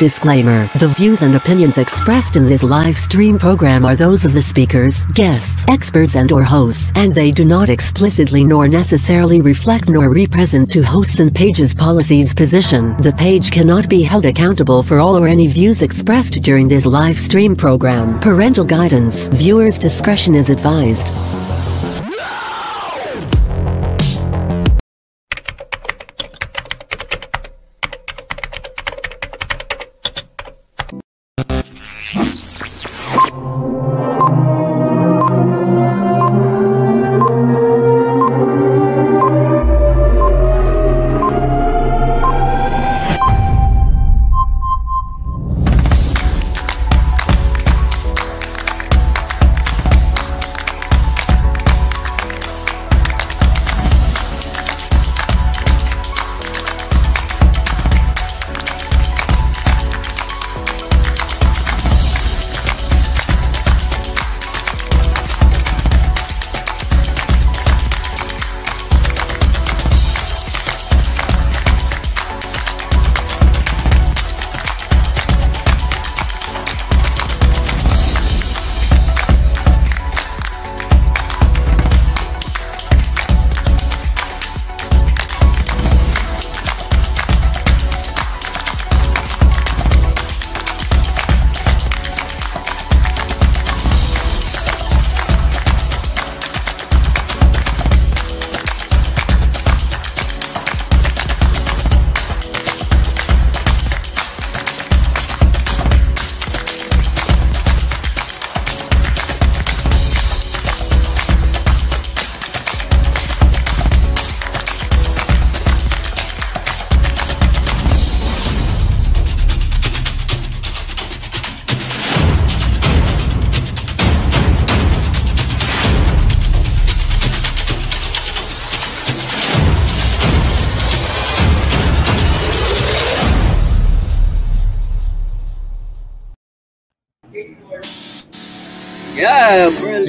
Disclaimer The views and opinions expressed in this live stream program are those of the speakers, guests, experts, and or hosts, and they do not explicitly nor necessarily reflect nor represent to hosts and pages policies position. The page cannot be held accountable for all or any views expressed during this live stream program. Parental guidance. Viewers' discretion is advised.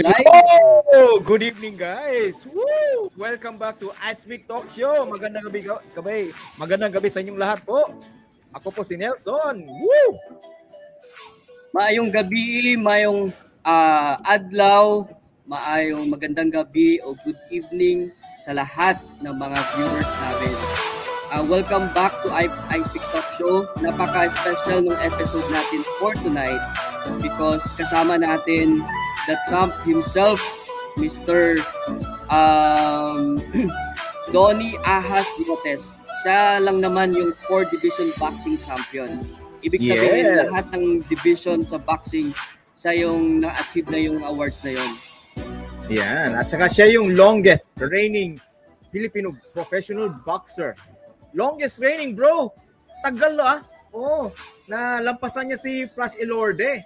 Live. Oh, good evening guys. Woo! Welcome back to Ice Week Talk Show. Magandang gabi, gabi. Magandang gabi sa inyong lahat po. Ako po si Nelson. Woo! Maayong gabi, maayong ah, adlaw, maayong magandang gabi o good evening sa lahat ng mga viewers namin. Ah, welcome back to I- Ice Week Talk Show. Napaka-special ng episode natin for tonight because kasama natin the champ himself, Mr. Um, Donnie Ahas Diotes. Siya lang naman yung 4 Division Boxing Champion. Ibig sabihin, Yes. lahat ng division sa boxing, siya yung na-achieve na yung awards na yun. Yan. At saka siya yung longest reigning Filipino professional boxer. Longest reigning, bro. Tagal no ah. Oo. Na lampasan niya si Flash Elorde.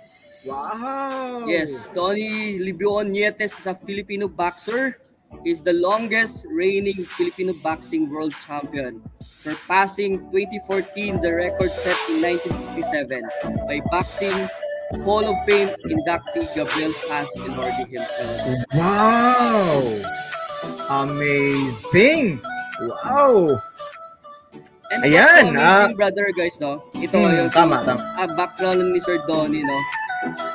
Wow. Yes, Donnie Libion Nietes is a Filipino boxer. He's the longest reigning Filipino boxing world champion, surpassing 2014 the record set in 1967 by boxing Hall of Fame inductee Gabriel Paz Elordi himself. Wow. Amazing. Wow. And Ayan, what's so amazing, brother, guys, no? Ito Hmm, yung tama, tama. ah, background ni Sir Donnie, no?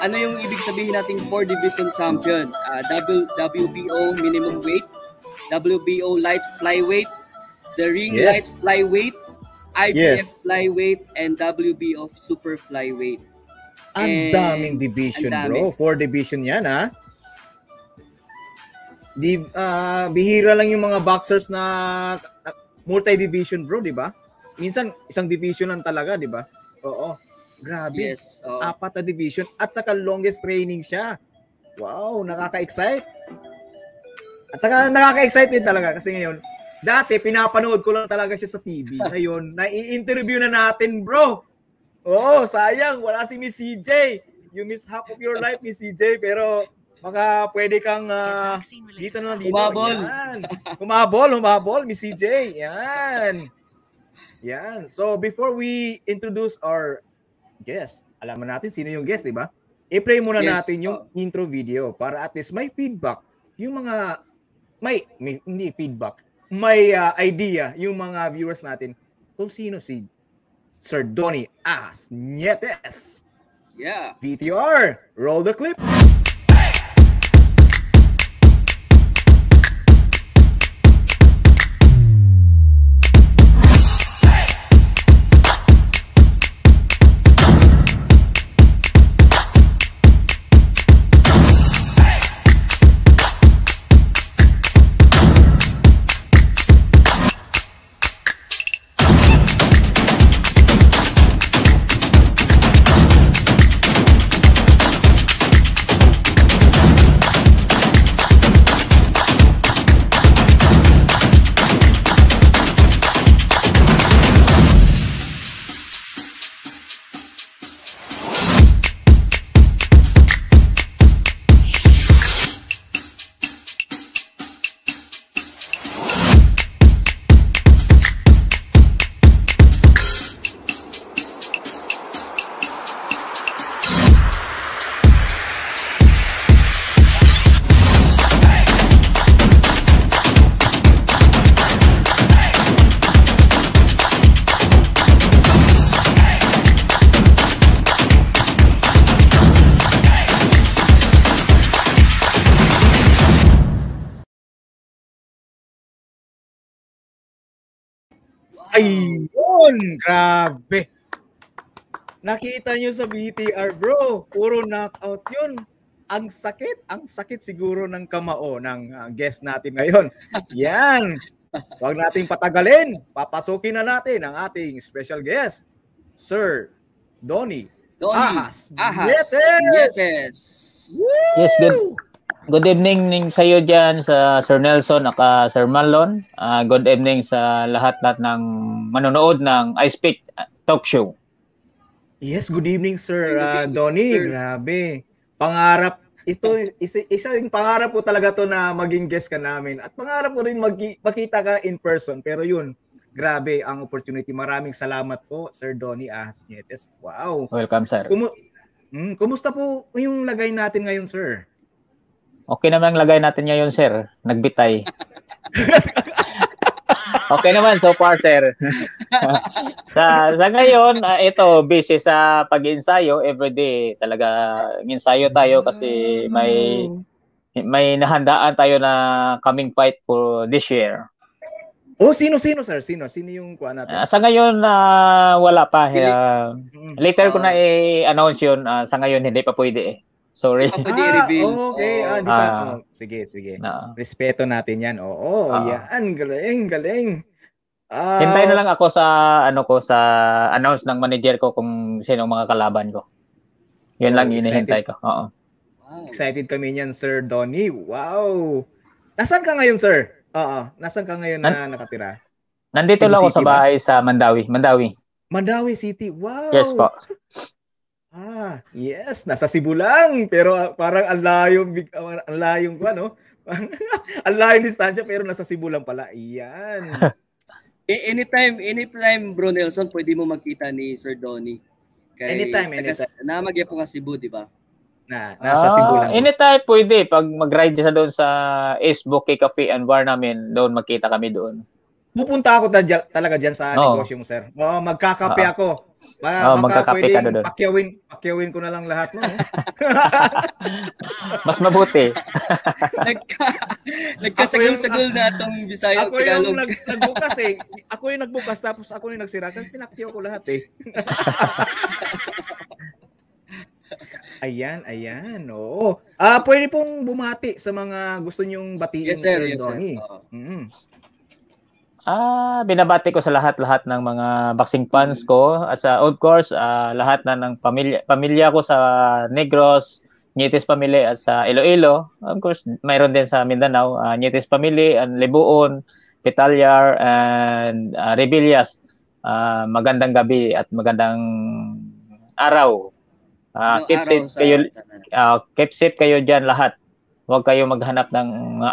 Ano yung ibig sabihin nating 4 division champion? Ah, W- WBO minimum weight, WBO light flyweight, the ring Yes. light flyweight, IBF Yes. flyweight, and WBO super flyweight. Ang And daming division, dami. bro. Four division yan, ha? Di, ah, bihira lang yung mga boxers na na multi-division, bro, di ba? Minsan, isang division lang talaga, di ba? Oo. Grabe. Yes. oo. Apat na division at saka longest training siya. Wow, nakaka-excite. At saka nakaka-excite din talaga kasi ngayon, dati pinapanood ko lang talaga siya sa TV. Ngayon, nai-interview na natin, bro. Oo, sayang, wala si Miss CJ. You miss half of your life, Miss CJ, pero baka pwede kang ah, dito na lang dito. Humabol. Yan. Humabol, humabol, Miss CJ. Yan. Yan. So, before we introduce our guest, alam na natin sino yung guest, di ba? I-play muna Yes. natin yung intro video para at least may feedback. Yung mga, may, may hindi feedback, may ah, idea yung mga viewers natin kung sino si Sir Donny As Nietes. Yeah. VTR, roll the clip. Ayun, grabe. Nakita nyo sa BTR, bro. Puro knockout yun. Ang sakit, ang sakit siguro ng kamao ng uh, guest natin ngayon. Yan. Huwag nating patagalin. Papasukin na natin ang ating special guest, Sir Donny Donny Ahas. Ahas. Yetes! Yetes. Woo! Yes, good. Good evening ning sa iyo diyan sa Sir Nelson at Sir Marlon. Ah, good evening sa lahat-lahat ng manonood ng I Speak Talk Show. Yes, good evening, Sir uh, sir. Grabe. Pangarap. Ito, isa, isa yung pangarap ko talaga to na maging guest ka namin. At pangarap ko rin mag- makita ka in person. Pero yun, grabe ang opportunity. Maraming salamat po, Sir Donny Ahas Nietes. Wow. Welcome, sir. Kumu- Hmm, kumusta po yung lagay natin ngayon, sir? Okay naman ang lagay natin ngayon, sir. Nagbitay. okay naman so far, sir. sa sa ngayon, ah, ito busy sa pag-ensayo everyday. Talaga ensayo tayo kasi may may nahandaan tayo na coming fight for this year. Oh, sino-sino, sir? Sino? Sino yung kuha natin? Ah, sa ngayon ah, wala pa. Mm. later ko na i-announce yun. Ah, sa ngayon hindi pa pwede eh. Sorry. Ah, pwede i-reveal. okay. Oo. Ah, di ba? Ah. Oh, sige, sige. Na. Respeto natin yan. Oo, Ah. yan. Galing, galing. Ah, Hintay na lang ako sa ano ko sa announce ng manager ko kung sino ang mga kalaban ko. Yun Oh, lang hinihintay ko. Oo. Wow. Excited kami niyan, Sir Donny. Wow! Nasaan ka ngayon, sir? Oo. Nasaan ka ngayon na nakatira? Nandito Cebu lang ako City sa ba? bahay sa Mandawi. Mandawi. Mandawi City. Wow! Yes po. Ah, yes. Nasa Cebu lang. Pero ah, parang ang layong, big- ah, ang layong ko, ano? ang layong distansya, pero nasa Cebu lang pala. Iyan. Anytime, anytime bro Nelson, pwede mo makita ni Sir Donny. Anytime, taga- anytime. Namagya po ka Cebu, di ba? Na, nasa Cebu Ah, lang. anytime pwede. Pag mag-ride siya doon sa Ace Cafe and Bar namin, doon magkita kami doon. Pupunta ako ta- talaga dyan sa Oo. negosyo mo, sir. Oo, magkakape Oo. ako. Baka, Oo, baka magkakape ka doon. pakyawin, pakyawin ko na lang lahat mo. no? Mas mabuti. Nagka, nagkasagol-sagol na itong Bisaya ako yung Tagalog. nag, nagbukas eh. Ako yung nagbukas tapos ako yung nagsira. Kasi pinakyaw ko lahat eh. ayan, ayan. Oo. Ah, pwede pong bumati sa mga gusto nyong batiin, yes, sir. Yes, sir. Donnie. Oo. Ah, binabati ko sa lahat-lahat ng mga boxing fans ko at sa of course ah, lahat na ng pamilya pamilya ko sa Negros, Nietes Family at sa Iloilo. Of course, mayroon din sa Mindanao, uh, Nietes Family and Libuon, Pitalyar and uh, Rebillas. Ah, magandang gabi at magandang araw. Ah, Anong keep araw safe sa kayo ah, keep safe kayo diyan lahat. Huwag kayo maghanap ng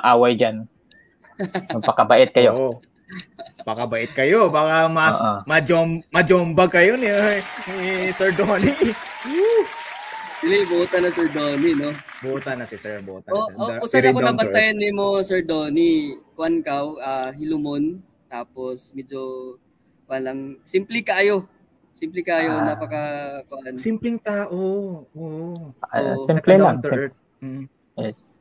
away diyan. Magpakabait kayo. Oo. Baka bait kayo. Baka mas Oo. majom, majombag kayo ni, ni Sir Donnie. Sili, buta na Sir Donny, no? Buta na si Sir. Buta O, na si o, Sir. o saan ako nabantayan ni mo, Sir Donny? Kuan ka, ah, hilumon, tapos medyo, kuan lang, simple kaayo Simple kayo, Ah. napaka kuan. Simpleng tao. Oo. Ah, Oo, simple lang. Sim-. Mm. Yes.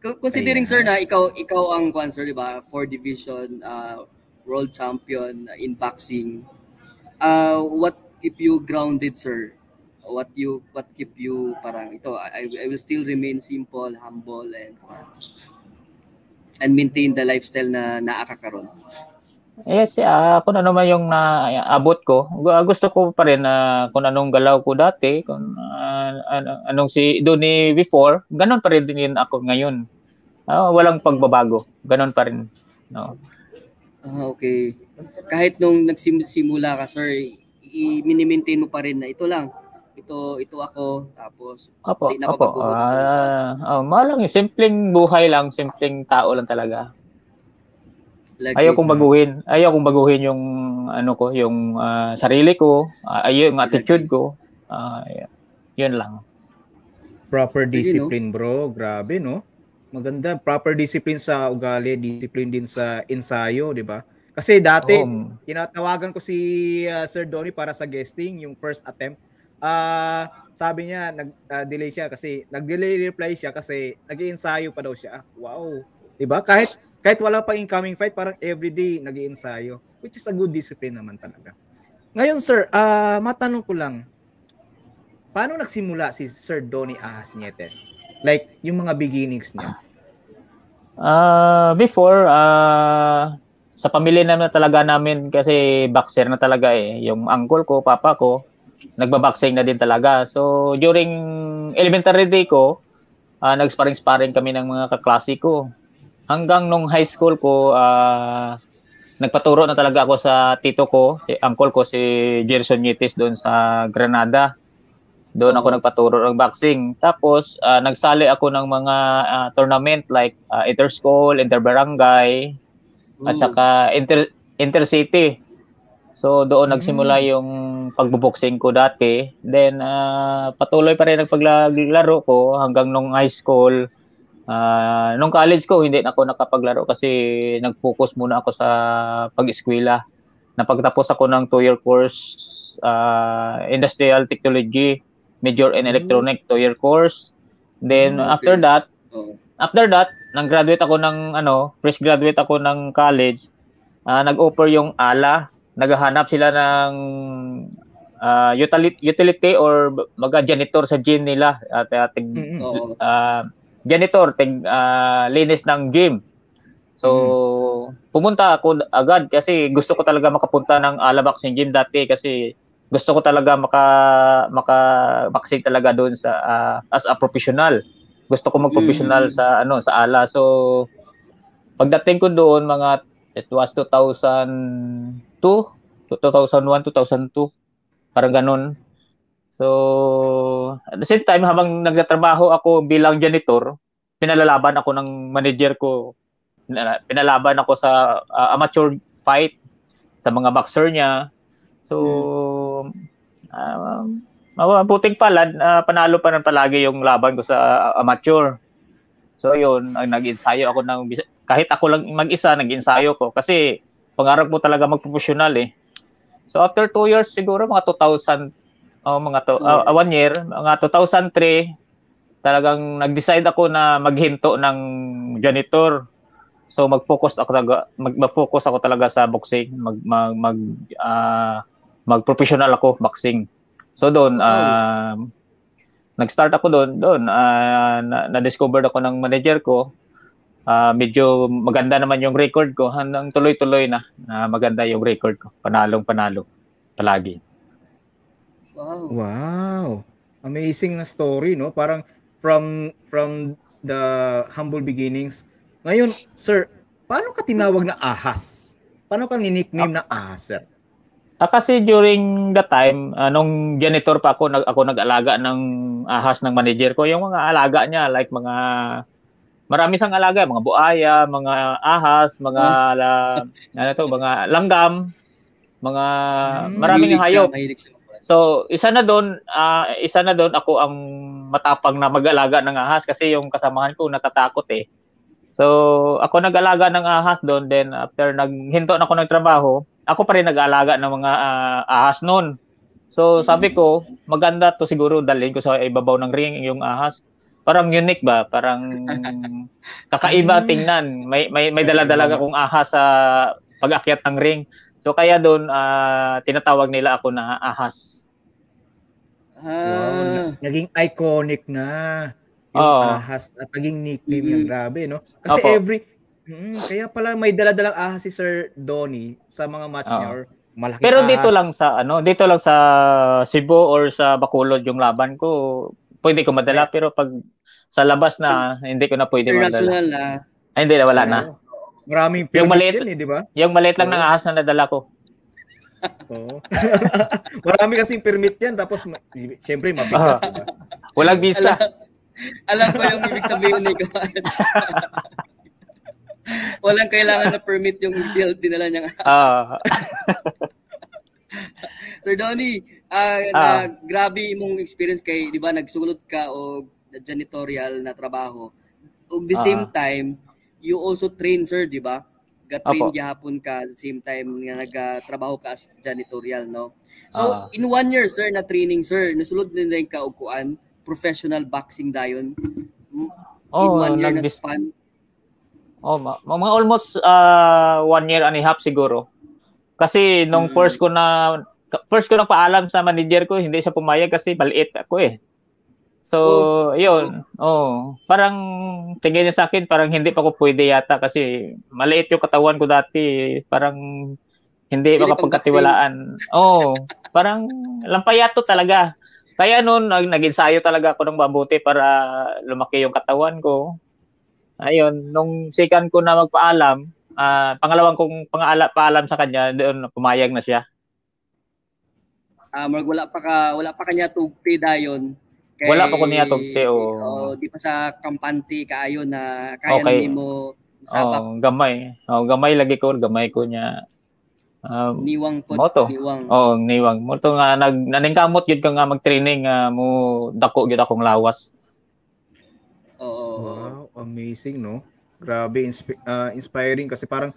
Co- Considering Ayan. sir na ikaw ikaw ang kuan sir, di ba? Four division uh, world champion in boxing. Uh, what keep you grounded, sir? What you what keep you parang ito I, I will still remain simple, humble and and maintain the lifestyle na naakakaroon. Yes, ah, kung ano man yung naabot ko, gu- gusto ko pa rin na kung anong galaw ko dati, kung ah, ano- anong si Donnie before, ganun pa rin din ako ngayon. Ah, walang pagbabago. Ganun pa rin. No. Ah, okay. Kahit nung nagsimula ka, sir, i-maintain mo pa rin na ito lang. Ito ito ako tapos Opo, Di na opo. mabago. Ah, oh, malang simpleng buhay lang, simpleng tao lang talaga. Lagi Ayaw kong baguhin. Ayaw kong baguhin yung ano ko, yung ah, sarili ko, ah, ayaw yung attitude ko. Ah, yun lang. Proper discipline, bro. Grabe, no? Maganda. Proper discipline sa ugali, discipline din sa ensayo, di ba? Kasi dati, Oo. tinatawagan ko si uh, Sir Donnie para sa guesting, yung first attempt. Ah, sabi niya nag-delay siya kasi nag-delay reply siya kasi nag-iensayo pa daw siya. Wow. 'Di ba? Kahit kahit wala pang incoming fight, parang everyday nag-iensayo, which is a good discipline naman talaga. Ngayon, sir, ah matanong ko lang. Paano nagsimula si Sir Donnie Ahas Nietes? Like yung mga beginnings niya. Ah, before ah sa pamilya naman talaga namin kasi boxer na talaga eh. Yung uncle ko, papa ko, nagbaboxing na din talaga. So during elementary day ko, ah nag-sparring-sparring kami ng mga kaklase ko. Hanggang nung high school ko, ah nagpaturo na talaga ako sa tito ko, si uncle ko si Gerson Yitis doon sa Granada. Doon ako nagpaturo ng boxing. Tapos ah, nagsali ako ng mga ah, tournament like ah, inter-school, inter-barangay, at Ooh. saka inter intercity. So doon Mm. nagsimula yung pagboboxing ko dati. Then ah, patuloy pa rin ang paglaro ko hanggang nung high school. Ah, nung college ko hindi na ako nakapaglaro kasi nag-focus muna ako sa pag-eskwela. Napagtapos ako ng two-year course ah, Industrial Technology, major in Mm. electronic two-year course. Then Mm, after okay. that, Oo. after that, nang graduate ako ng ano, fresh graduate ako ng college, ah, nag-offer yung ALA, naghahanap sila ng ah, utility, utility or mga janitor sa gym nila at uh, tig, Mm-mm. Janitor, tig ah, linis ng gym. So, pumunta ako agad kasi gusto ko talaga makapunta ng ALA Boxing Gym dati kasi gusto ko talaga maka maka boxing talaga doon sa ah, as a professional. Gusto ko mag-professional Mm. sa ano sa ALA. So pagdating ko doon mga it was 2002, 2001, 2002. Parang ganun. So at the same time habang nagtatrabaho ako bilang janitor, pinalalaban ako ng manager ko. Pina- Pinalaban ako sa ah, amateur fight sa mga boxer niya. So ah, mabuting palad, ah, panalo pa rin palagi yung laban ko sa amateur. So yun, nag-ensayo ako ng kahit ako lang mag-isa, nag-ensayo ko kasi pangarap mo talaga magprofessional eh. So after two years siguro mga 2000 oh, mga to, ah, one year, mga 2003 talagang nag-decide ako na maghinto ng janitor. So mag-focus ako talaga mag- mag-focus ako talaga sa boxing, mag mag, mag ah, mag-professional ako boxing. So doon ah, nag-start ako doon, doon ah, na, na-discover ako ng manager ko. Ah, medyo maganda naman yung record ko hanggang tuloy-tuloy na, na maganda yung record ko. Panalong panalo palagi. Wow. Wow. Amazing na story, no? Parang from from the humble beginnings. Ngayon, sir, paano ka tinawag na ahas? Paano ka ni-nickname na ahas, sir? Ah, kasi during the time, nung janitor pa ako, nag, ako nag-alaga ng ahas ng manager ko, yung mga alaga niya, like mga, marami sang alaga, mga buaya, mga ahas, mga, la, ano to, mga langgam, mga, Hmm. maraming Mahilig siya, hayop. mahilig siya. So, isa na doon, ah, isa na doon ako ang matapang na mag-alaga ng ahas kasi yung kasamahan ko natatakot eh. So, ako nag-alaga ng ahas doon then after naghinto na ako ng trabaho, ako pa rin nag-aalaga ng mga uh, ahas noon. So sabi ko, maganda to siguro dalhin ko sa ibabaw ng ring yung ahas. Parang unique ba? Parang kakaiba tingnan. May may may dala-dala akong ahas sa pag-akyat ng ring. So kaya doon uh, tinatawag nila ako na ahas. Ah. Wow, naging iconic na yung oh. ahas at naging nickname mm-hmm. yung grabe, no? Kasi Opo. every mm, kaya pala may dala-dalang ahas si Sir Donny sa mga match oh. niya or malaking Pero ahas. dito lang sa ano, dito lang sa Cebu or sa Bacolod yung laban ko, pwede ko madala yeah. pero pag sa labas na hindi ko na pwede madala. Na. Ay, hindi na wala na. Maraming permit yung maliit, yan eh, di ba? Yung maliit lang oh. ng ahas na nadala ko. Oo. Marami kasing permit yan tapos siyempre mabigat, uh, diba? Walang visa. Alam, alam ko yung ibig sabihin ni. Walang kailangan na permit yung deal dinala niya. Ah. Sir Donny, uh, uh, na, grabe mong experience kay, di ba, nagsulot ka o janitorial na trabaho. Ug the uh, same time, you also train, sir, di ba? ga-train gihapon ka at the same time nga nagatrabaho ka as janitorial no so uh, in one year sir na training sir nasulod din din ka og kuan professional boxing dayon in oh, one year na span Oh, mga almost uh, one year and a half siguro. Kasi nung hmm. first ko na first ko na paalam sa manager ko, hindi siya pumayag kasi maliit ako eh. So, oh. yun. Oh, parang tingin niya sa akin parang hindi pa ako pwede yata kasi maliit yung katawan ko dati. Parang hindi makapagkatiwalaan. Oh, parang lampayato talaga. Kaya noon nag-ensayo talaga ako ng mabuti para lumaki yung katawan ko. Ayun, nung second ko na magpaalam, uh, pangalawang kong pangala, paalam sa kanya, doon pumayag na siya. Ah, uh, wala pa ka wala pa kanya tugti dayon Kay, Wala pa ko niya tugte o. Oh, di pa sa kampante kaayo na kaya okay. nimo sabak. Oh, gamay. Oh, gamay lagi ko, gamay ko niya. Um, niwang po, moto. niwang. Oh, niwang. Moto nga nag naningkamot gyud ka nga mag-training uh, mo dako gyud akong lawas. Oo. Wow, amazing no. Grabe insp- uh, inspiring kasi parang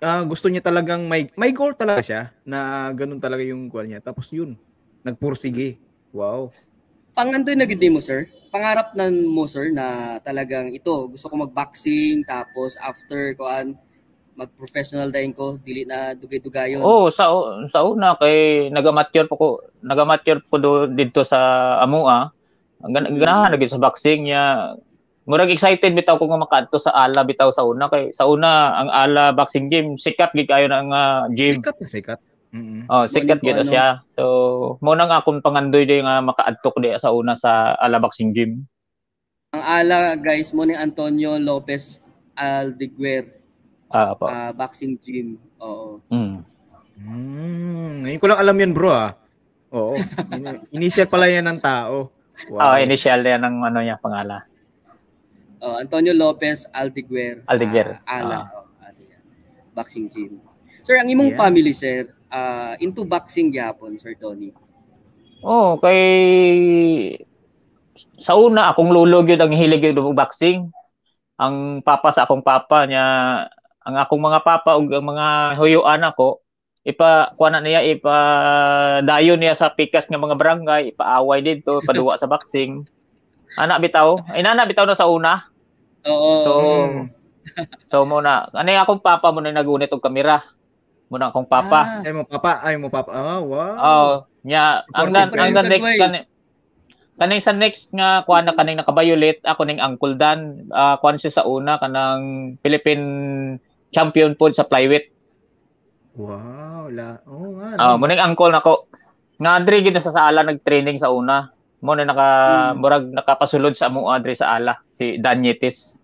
uh, gusto niya talagang may may goal talaga siya na ganun talaga yung goal niya. Tapos yun, nagpursige. Wow pangandoy na gid mo sir. Pangarap na mo sir na talagang ito gusto ko mag-boxing tapos after ko an mag-professional dayon ko dili na dugay-dugayon. Oh sa sa una kay nagamature po ko nagamature po do dito sa Amua. Ganahan mm. na sa boxing niya. Murag excited bitaw ko nga makaadto sa ala bitaw sa una kay sa una ang ala boxing gym sikat gid kayo na nga gym. Sikat na sikat Mm-hmm. Oh, sikat gyud ano. siya. So, mo nang akong pangandoy di nga makaadtok di sa una sa Alabaxing Gym. Ang ala guys mo ni Antonio Lopez Aldiguer. Ah, po. Uh, boxing gym. Oo. Mm. Mm, ngayon ko lang alam yan, bro, ah. Oo. initial pala yan ng tao. Wow. Oh, initial yan ng ano niya, pangala. Oh, Antonio Lopez Aldiguer. Aldiguer. Uh, ala. Ah. Oh, boxing gym. Sir, ang imong yeah. family, sir, uh, into boxing gyapon, Sir Tony? Oh, kay sa una akong lulog yun ang hilig yun boxing. Ang papa sa akong papa niya, ang akong mga papa ug ang mga huyuan ako, ipa kuha na niya ipa dayon niya sa pikas nga mga barangay, ipaaway dito, paduwa sa boxing. Anak bitaw, ay nana bitaw na sa una. Oo. So, so muna, ano akong papa mo na nagunit og kamera muna akong papa. Ah. Ay mo papa, ay mo papa. Oh, wow. Oh, nya ang ang, ang the next kan kaning sa next nga kuan na kaning nakabayulit ako ning Uncle Dan uh, kuan siya sa una kanang Philippine champion po sa flyweight. Wow, la. Oh, nga. No? Uh, mo ning uncle nako. Nga Andre gid sa sala nag-training sa una. Mo na naka hmm. murag nakapasulod sa amo Andre sa ala si Danyetis.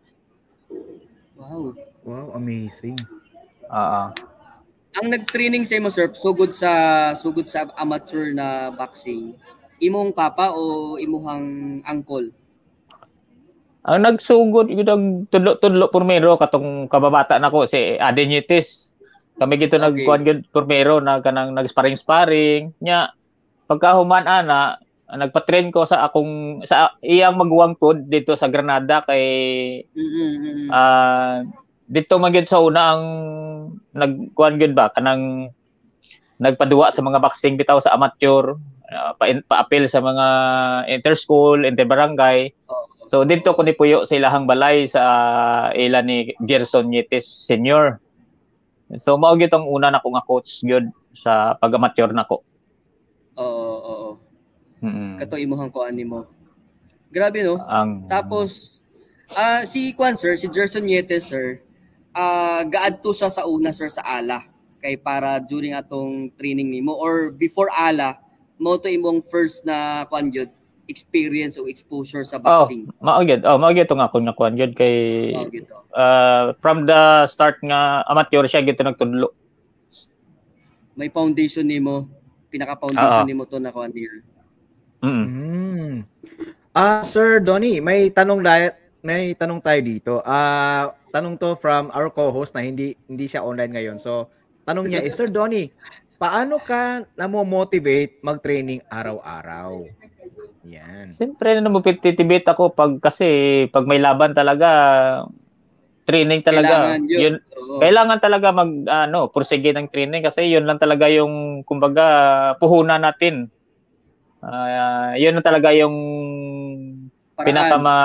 Wow. Wow, amazing. Oo. Uh, ang nag-training sa imo sir sugod sa sugod sa amateur na boxing imong papa o imuhang uncle ang nagsugod yung nagtudlo-tudlo primero katong kababata nako si Adenitis kami gito okay. nagkuan gid primero na kanang nag-sparring-sparring nya pagka human ana nagpa-train ko sa akong sa iyang magwang pod dito sa Granada kay mm-hmm. uh, dito man sa una ang nagkuan gyud ba kanang nagpaduwa sa mga boxing bitaw sa amateur, uh, pa pa-appeal sa mga interschool, interbarangay. So dito ko ni puyo sa ilahang balay sa ila ni Gerson Yetis Senior. So mao gyud ang una nako nga coach gyud sa pag-amateur nako. Oo, oo. Mm. Kato imuhang ko animo. Grabe no. Ang Tapos ah si Kwan sir, si Gerson Yetes sir, ah gaadto siya sa una sir sa ala kay para during atong training nimo or before ala mo to imong first na kwan gyud experience o exposure sa Oh, boxing. mao gyud. Oh, mao gyud tong ako nakuan gyud kay Oh, uh, from the start nga amateur siya gyud nagtudlo. May foundation nimo, pinaka-foundation Oo. nimo to na kwan niya. Mm. Mm. Ah, Sir Donnie, may tanong la- may tanong tayo dito. Ah, tanong to from our co-host na hindi hindi siya online ngayon. So, tanong niya is Sir Donnie, paano ka namo-motivate mag-training araw-araw? Yan. Siyempre na namupititibit ako pag kasi pag may laban talaga training talaga. Kailangan yun. Yun, Oo. kailangan talaga mag ano, pursige ng training kasi yun lang talaga yung kumbaga puhunan natin. Ah, yun na talaga yung Paraan. pinakama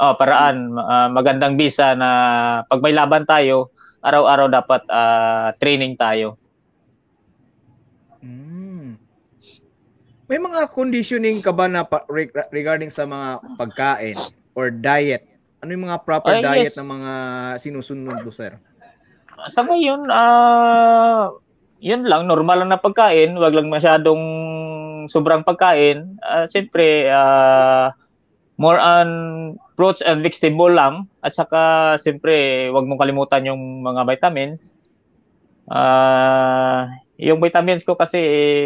oh, paraan ah, magandang bisa na pag may laban tayo, araw-araw dapat ah, training tayo. Mm. May mga conditioning ka ba na pa- reg- regarding sa mga pagkain or diet? Ano yung mga proper Ay, diet yes. ng mga sinusunod mo, sir? Sa ngayon, ah yun lang, normal lang na pagkain, wag lang masyadong sobrang pagkain. Ah, Siyempre, ah, more on fruits and vegetable lang. At saka, siyempre, wag mong kalimutan yung mga vitamins. Ah, yung vitamins ko kasi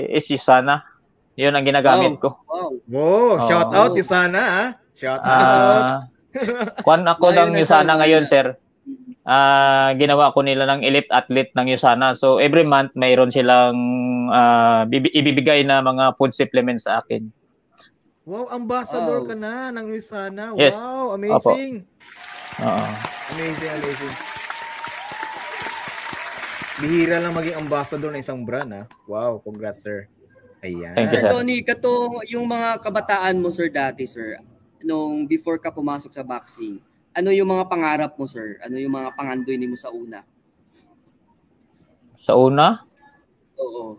is Usana. Yun ang ginagamit ko. Wow. Wow, shout out yung sana ha. Shout out. Ah, kwan ako ng na Usana siya. ngayon, sir. Ah, ginawa ko nila ng elite athlete ng Usana. So every month mayroon silang bibi- ibibigay na mga food supplements sa akin. Wow, ambassador Wow. ka na ng Usana. Yes. Wow, amazing. Oo. Amazing, amazing. Bihira lang maging ambassador ng isang brand ha. Wow, congrats sir. Ayan. Thank you, Sir. Tony, kato yung mga kabataan mo sir dati sir, nung before ka pumasok sa boxing, ano yung mga pangarap mo sir? Ano yung mga pangandoy nimo sa una? Sa una, Oo.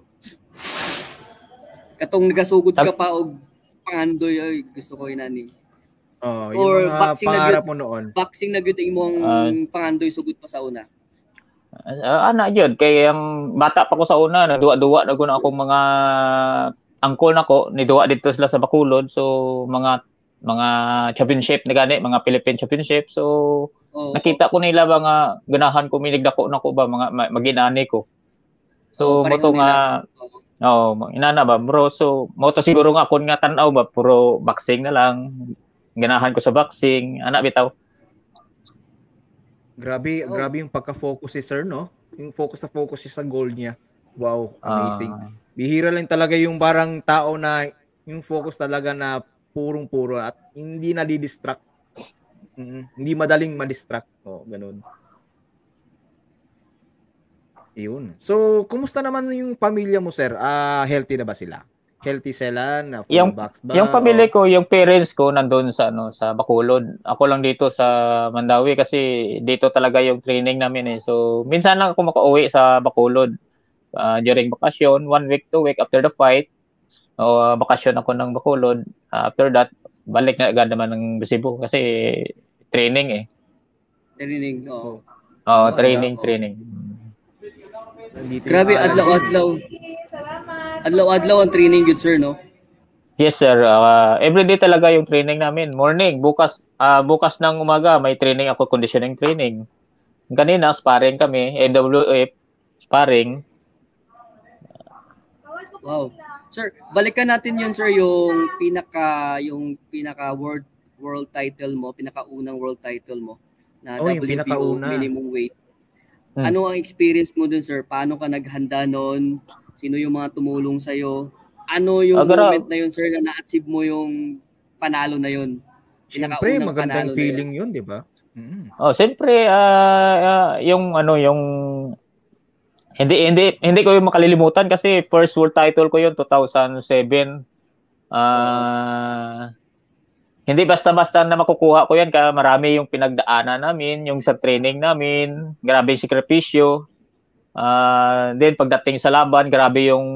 Katong nagasugod ka Sab- pa og pangandoy ay gusto ko inani. Oh, Or yung mga boxing na pangarap mo noon. Boxing na gyud imong Ah. pangandoy sugod pa sa una. ah, ana yun. Kaya yung bata pa ko sa una, nagduwa-duwa na ko na akong mga angkol nako, niduwa dito sila sa Bacolod. So mga mga championship na gani, mga Philippine championship. So Oo. nakita ko nila mga ganahan ko minigdako na ko ba mga ma- maginani ko. So pareho mo nga Oo. oh, inana ba bro. So mo to siguro nga kun nga tan-aw ba puro boxing na lang. Ganahan ko sa boxing, ana bitaw. Grabe, Oh. grabe yung pagka-focus si sir, no? Yung focus na focus siya sa goal niya. Wow, amazing. Ah, Bihira lang talaga yung parang tao na yung focus talaga na purong-puro at hindi na distract Mm, hindi madaling ma-distract. Oh, ganun. Yun. So, kumusta naman yung pamilya mo, sir? Ah, healthy na ba sila? Healthy sila na full Yung- box ba? yung pamilya ko, yung parents ko nandoon sa ano sa Bacolod. Ako lang dito sa Mandawi kasi dito talaga yung training namin eh. So minsan lang ako makauwi sa Bacolod Ah, during bakasyon, one week, two week after the fight. O bakasyon ako ng Bacolod. Ah, after that, balik na agad naman ng Cebu kasi training eh. Narinig. Oo. Oh, Oo, training, oo. training. Nandito Grabe adlaw-adlaw. Adlaw-adlaw ang training good sir, no? Yes sir, Ah, everyday talaga yung training namin. Morning, bukas ah, bukas ng umaga may training ako, conditioning training. Kanina sparring kami, NWF sparring. Wow. Sir, balikan natin yun sir yung pinaka yung pinaka world world title mo, pinaka unang world title mo na Oh, yung WBO pinakauna. minimum weight. Hmm. Ano ang experience mo dun sir? Paano ka naghanda noon? Sino yung mga tumulong sa Ano yung Ah, gra- moment na yun sir na na-achieve mo yung panalo na yun? Siyempre, magandang feeling yun, di ba? Mm. Oh, siyempre ah, ah, yung ano yung Hindi hindi hindi ko yung makalilimutan kasi first world title ko yun 2007. Ah hindi basta-basta na makukuha ko yan kaya marami yung pinagdaanan namin, yung sa training namin, grabe yung sakripisyo. Uh, then pagdating sa laban, grabe yung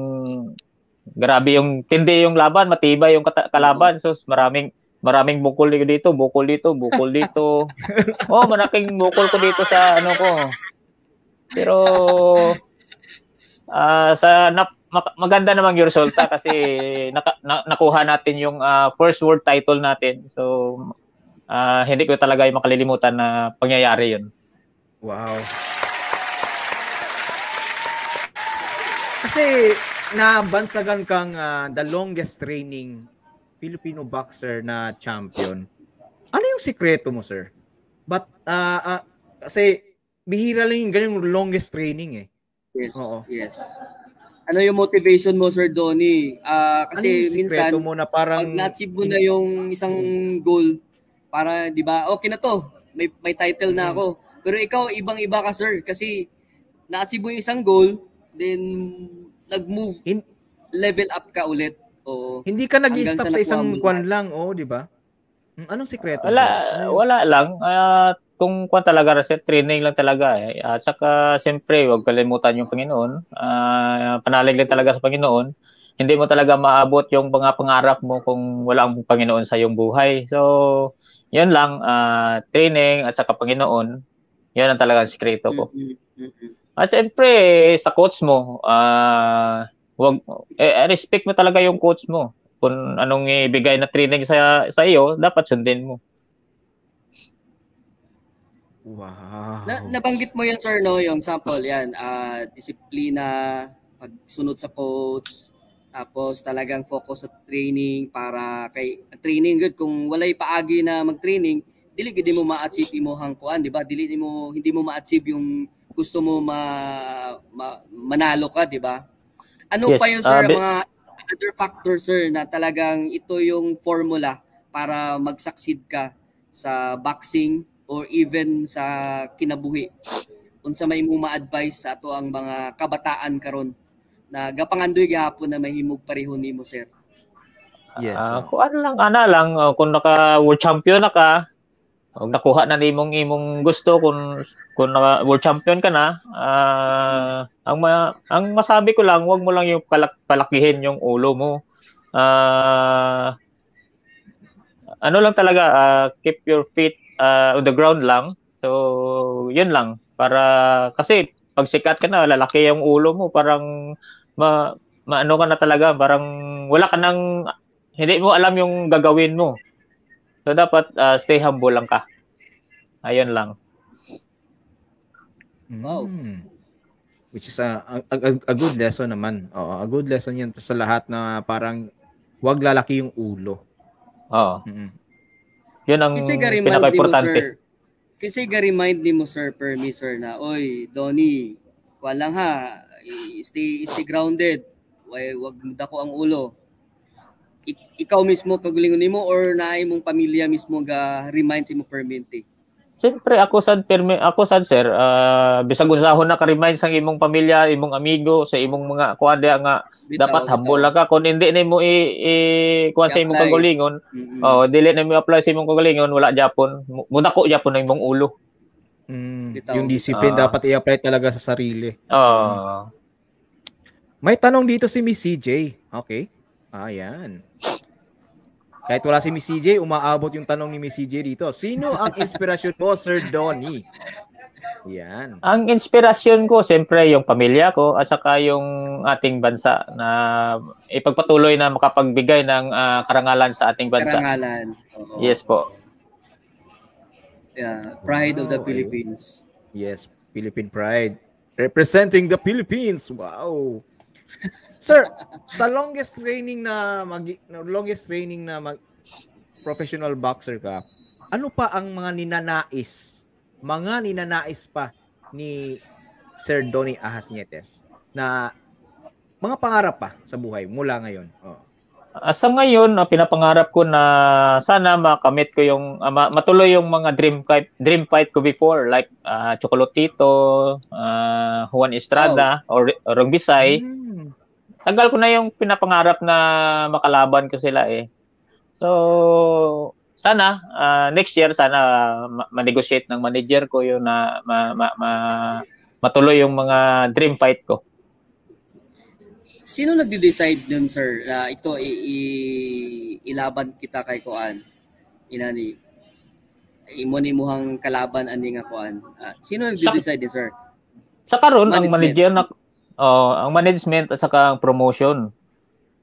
grabe yung tindi yung laban, matibay yung kalaban. So maraming maraming bukol dito, bukol dito, bukol dito. oh, malaking bukol ko dito sa ano ko. Pero uh, sa nap, maganda namang yung resulta kasi naka, na, nakuha natin yung uh, first world title natin. So uh, hindi ko talaga yung makalilimutan na pangyayari yun. Wow. Kasi nabansagan kang uh, the longest training Filipino boxer na champion. Ano yung sikreto mo, sir? But uh, uh, kasi bihira lang yung ganyung longest training eh. Yes. Oo. Yes ano yung motivation mo, Sir Donny? Uh, kasi ano minsan, mo na parang... pag na-achieve mo na yung isang goal, para, di ba, okay na to, may, may title na ako. Pero ikaw, ibang-iba ka, sir, kasi na-achieve mo yung isang goal, then nag-move, In, level up ka ulit. O, hindi ka nag-stop sa, sa isang kwan lang, oh, di ba? Hmm, anong sikreto? Wala, ano wala lang. Uh, kung kung talaga reset training lang talaga eh. At saka siyempre, huwag kalimutan yung Panginoon. Uh, panalig lang talaga sa Panginoon. Hindi mo talaga maabot yung mga pangarap mo kung wala ang Panginoon sa iyong buhay. So, yun lang, uh, training at saka Panginoon, yun ang talagang sikreto ko. At siyempre, sa coach mo, uh, wag, eh, respect mo talaga yung coach mo. Kung anong ibigay na training sa, sa iyo, dapat sundin mo. Wow. Na, nabanggit mo yan, sir, no? Yung sample, yan. Uh, disiplina, pagsunod sa coach, tapos talagang focus sa training para kay training good kung walay paagi na mag-training dili gid mo ma-achieve imong kuan di ba dili mo hindi mo ma-achieve yung gusto mo ma, ma manalo ka di ba ano yes, pa yung sir uh, mga other factors sir na talagang ito yung formula para mag-succeed ka sa boxing or even sa kinabuhi. Unsa may mo ma-advise sa ato ang mga kabataan karon na gapangandoy gihapon na mahimog pareho nimo sir. Yes. Uh, kung ano lang ana lang uh, kung naka world champion na ka kung nakuha na nimong imong gusto kung kung naka world champion ka na uh, ang ma, ang masabi ko lang wag mo lang yung palak, palakihin yung ulo mo. Uh, ano lang talaga uh, keep your feet uh, on the ground lang. So, yun lang. Para, kasi pag sikat ka na, lalaki yung ulo mo, parang ma, maano ka na talaga, parang wala ka nang, hindi mo alam yung gagawin mo. So, dapat uh, stay humble lang ka. Ayun lang. Wow. Mm. Which is a, a, a, a good lesson naman. Oo, a good lesson yan sa lahat na parang wag lalaki yung ulo. Oo. Mm-hmm. Yun ang pinaka-importante. Kasi ga-remind ni mo, sir, per me, sir, na, oy, Donnie, kuha lang ha, stay, stay grounded. Wag, wag dako ang ulo. Ik- ikaw mismo kagulingon nimo or naay mong pamilya mismo ga remind sa mo permanente. Siyempre ako sad perme ako sad sir uh, bisag usahon na ka remind sa imong pamilya, imong amigo, sa imong mga kuanda nga Bitaw, dapat humble ka. Kung hindi nimo i, i kuha sa imong kagalingon mm-hmm. oh dili na mo apply sa imong kagalingon wala japon muna ko japon na imong ulo. Mm, yung discipline uh, dapat i-apply talaga sa sarili. Oh. Uh, may tanong dito si Miss CJ okay. Ayan kahit wala si Miss CJ, umaabot yung tanong ni Miss CJ dito. Sino ang inspirasyon mo, Sir Donnie? Yan. Ang inspirasyon ko, siyempre, yung pamilya ko at saka yung ating bansa na ipagpatuloy na makapagbigay ng uh, karangalan sa ating bansa. Karangalan. Oo. Yes po. Yeah, pride wow. of the Philippines. Yes, Philippine pride. Representing the Philippines. Wow. Sir, sa longest training na mag longest training na mag, professional boxer ka, ano pa ang mga ninanais mga ninanais pa ni Sir Donny Ahas Nietes na mga pangarap pa sa buhay mula ngayon. Oh. Sa ngayon, pinapangarap ko na sana makamit ko yung ma- matuloy yung mga dream fight dream fight ko before like uh, ah, Juan Estrada or Rong Bisay. Hmm. Tagal ko na yung pinapangarap na makalaban ko sila eh. So sana ah, next year sana ma- ma-negotiate ng manager ko yun na ma- ma- ma- matuloy yung mga dream fight ko. Sino nagde-decide dun, sir, na ito i- i- ilaban kita kay Kuan? Inani, imo ni muhang kalaban ani nga Kuan. Ah, sino nagde-decide din, sir? Sa karon ang manager na oh, ang management at saka ang promotion.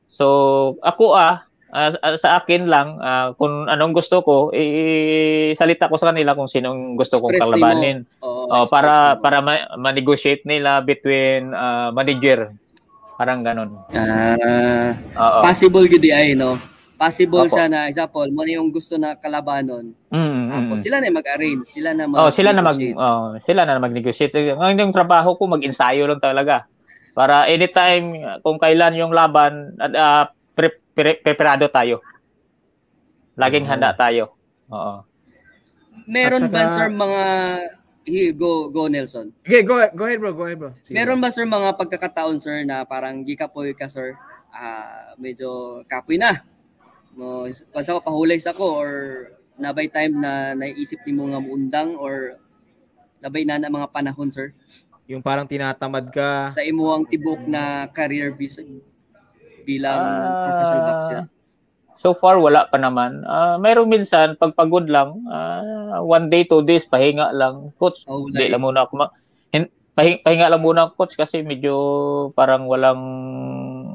So ako ah ah, sa akin lang ah, kung anong gusto ko i-salita ko sa kanila kung sinong gusto kong Express kalabanin. Oh, express para mo. para ma- ma-negotiate nila between ah, manager. Parang ganun. Oo. possible gid ay no. Possible Opo. siya na example, mo na yung gusto na kalabanon. Mm, mm, Tapos mm. sila na mag-arrange, sila na Oh, sila na mag oh, sila na mag-negotiate. Ngayon yung trabaho ko mag-ensayo lang talaga. Para anytime kung kailan yung laban at ah, pre- pre- preparado tayo. Laging handa tayo. Oo. Meron At ba saka- sir mga go go Nelson. Okay, go, go ahead bro, go ahead bro. Sige. Meron ba sir mga pagkakataon sir na parang gikapoy ka sir? Ah, medyo kapoy na. Mo basta ko pahulay sa ko or nabay time na naisip nimo nga muundang or nabay na na mga panahon sir Yung parang tinatamad ka. sa imo ang tibok na career bis bilang Ah, professional boxer. So far wala pa naman. Ah, mayroong minsan pagpagod lang, ah, one day, two days pahinga lang. Coach, Oh, Hindi lang muna ako ma- hin- pahi- pahinga lang muna ako coach kasi medyo parang walang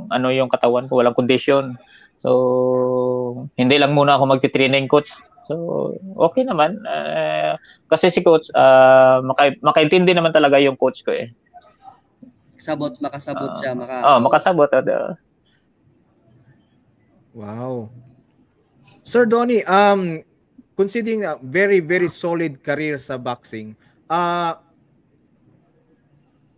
ano yung katawan ko, walang condition. So hindi lang muna ako magti-training coach. So okay naman. Eh, kasi si coach ah, maka- makaintindi naman talaga yung coach ko eh. sabot makasabot Ah, siya maka Oh, makasabot uh, Wow. Sir Donnie, um, considering a very, very solid career sa boxing, ah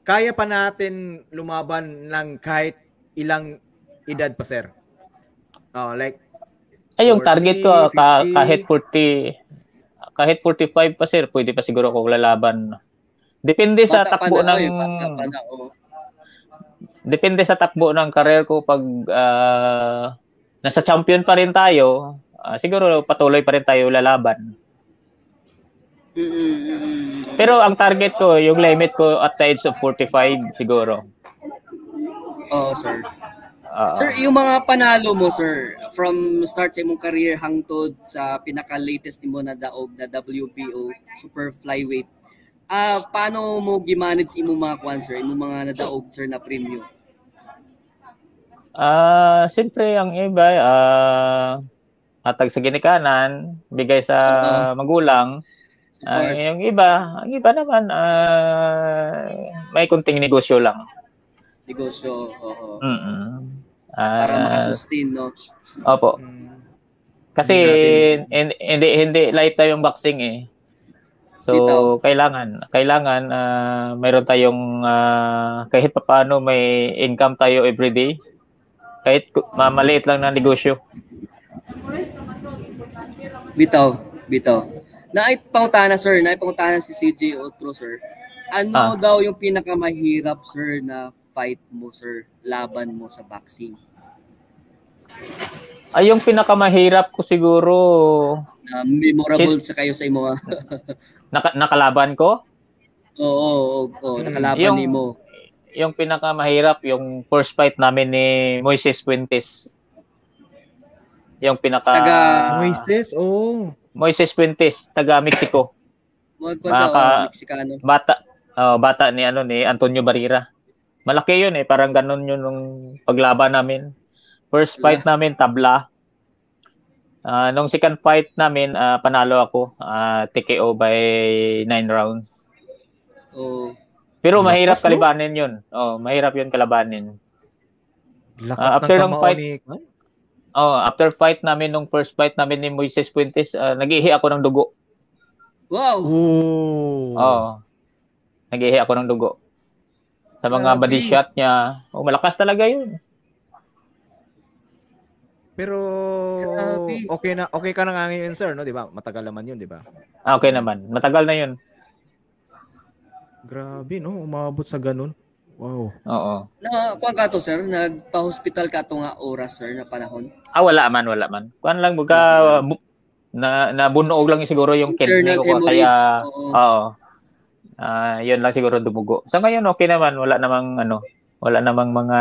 kaya pa natin lumaban ng kahit ilang edad pa, sir? Oh, like, ay yung 40, target ko ka- 50. kahit 40 kahit 45 pa sir, pwede pa siguro ako lalaban. Depende sa bata takbo na, ng oy, bata pa na, oh. depende sa takbo ng career ko pag ah, nasa champion pa rin tayo, ah, siguro patuloy pa rin tayo lalaban. Pero ang target ko, yung limit ko at the age of 45 siguro. Oo, sir. Ah, Sir, yung mga panalo mo, sir, from start sa imong career hangtod sa pinaka-latest nimo na daog na WBO Super Flyweight, ah paano mo gimanage imong mga kwan, sir, imong mga nadaog, sir, na premium? Ah, siyempre ang iba ah hatag sa ginikanan, bigay sa magulang. Ah, Support. yung iba, ang iba naman ah may kunting negosyo lang. Negosyo, oo. Mm. Para Ah, makasustain, no? opo. mm, Kasi Hindi hindi hindi, hindi lifetime yung boxing eh. So kailangan kailangan ah, mayroon tayong ah, kahit papaano may income tayo every day. Kahit ma- maliit lang na negosyo. Bitaw, bitaw. Naay pangutana, sir, naay pangutana si CJ Otro, sir. Ano Ah. daw yung pinakamahirap, sir, na fight mo, sir, laban mo sa boxing? Ay yung pinakamahirap ko siguro Na memorable sa kayo sa imo. ah. naka, nakalaban ko. Oo, oo, oo, Mm, nakalaban yung- nimo. Yung pinakamahirap yung first fight namin ni Moises Fuentes. Yung pinaka Taga- Moises, oh. Moises Fuentes, taga Mexico. Mga kwan sa Baka- oh, Mexicano. Bata oh, bata ni ano ni Antonio Barrera. Malaki 'yun eh, parang ganun 'yun nung paglaban namin. First fight namin tabla. Ah, nung second fight namin, ah, panalo ako, ah, TKO by 9 rounds. Oo. Pero Lakas, mahirap no? kalabanin 'yun. Oh, mahirap 'yun kalabanin. Lakas Ah, after ng fight- ni... Oh, after fight namin nung first fight namin ni Moises Fuentes, ah, nag-ihi ako ng dugo. Wow! Oh. Oo. Nag-ihi ako ng dugo. Sa mga Grabe. body shot niya. Oh, malakas talaga 'yun. Pero Grabe. okay na okay ka na nga ngayon sir, no, 'di ba? Matagal naman 'yun, 'di ba? Ah, okay naman. Matagal na yun. Grabe, no, umabot sa ganun. Wow. Oo. Na, kuan ka to, sir? Nagpa-hospital ka to nga oras, sir, na panahon? Ah, wala man, wala man. Kuan lang buka bu- na nabunog lang siguro yung kidney ko kaya. Oo. oo. Ah, yun lang siguro dumugo. Sa ngayon okay naman, wala namang ano, wala namang mga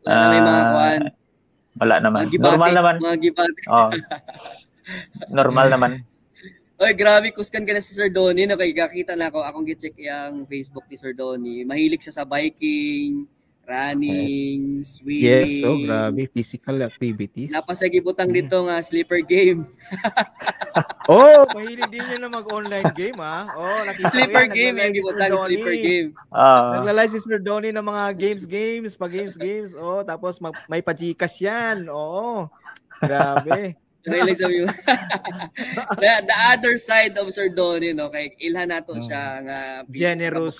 Wala na may mga ah, kuan. wala naman. Mga gibate. Normal naman. Mga gibate. Oo. Normal naman. Oy, grabe, kuskan ka na si Sir Donnie. No? Kaya kakita na ako, akong gi-check yung Facebook ni Sir Donnie. Mahilig siya sa biking, running, swimming. Yes, so grabe physical activities. Napasagibutang dito nga sleeper game. oh, mahilig din niya na mag-online game ha. Oh, nakita Sleeper yan, game, yung Donnie. sleeper game. Oo. Nagla-live si Sir Donnie ng mga games games, pa games games. Oh, tapos mag- may pajikas yan. Oo. Grabe. Really sa view. the, the other side of Sir Donnie, no, kay ilhan nato siya nga Generous.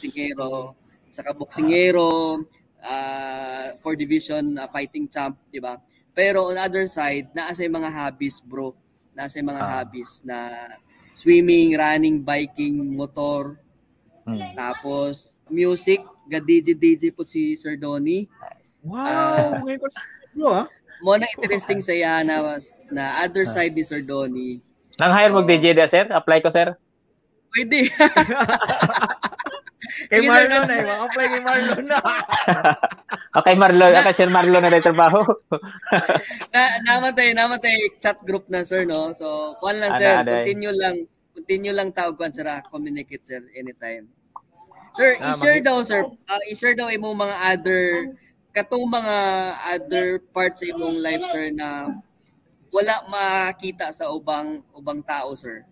sa boksingero, uh, for division uh, fighting champ, di ba? Pero on other side, naa sa mga hobbies, bro. Nasa mga Ah. hobbies na swimming, running, biking, motor, Hmm. tapos music, ga DJ DJ po si Sir Donnie. Wow, Ah. ngayon ko bro ha. Mo na interesting sa iya na, na other Ah. side ni Sir Donnie. Nang hire Oo. DJ da, sir? Apply ko, sir? Pwede. Kay Sige, sir, Marlon na- eh, mga kay Marlon na. Okay, Marlon. Okay, sir Marlon na trabaho. na namatay, namatay chat group na sir no. So, kuan lang Ada, sir, ada. continue lang, continue lang tawag kuan sir, ah, communicate sir anytime. Sir, Ah, i-share daw sir, ah, i-share daw imong mga other katong mga other parts sa imong life sir na wala makita sa ubang ubang tao sir.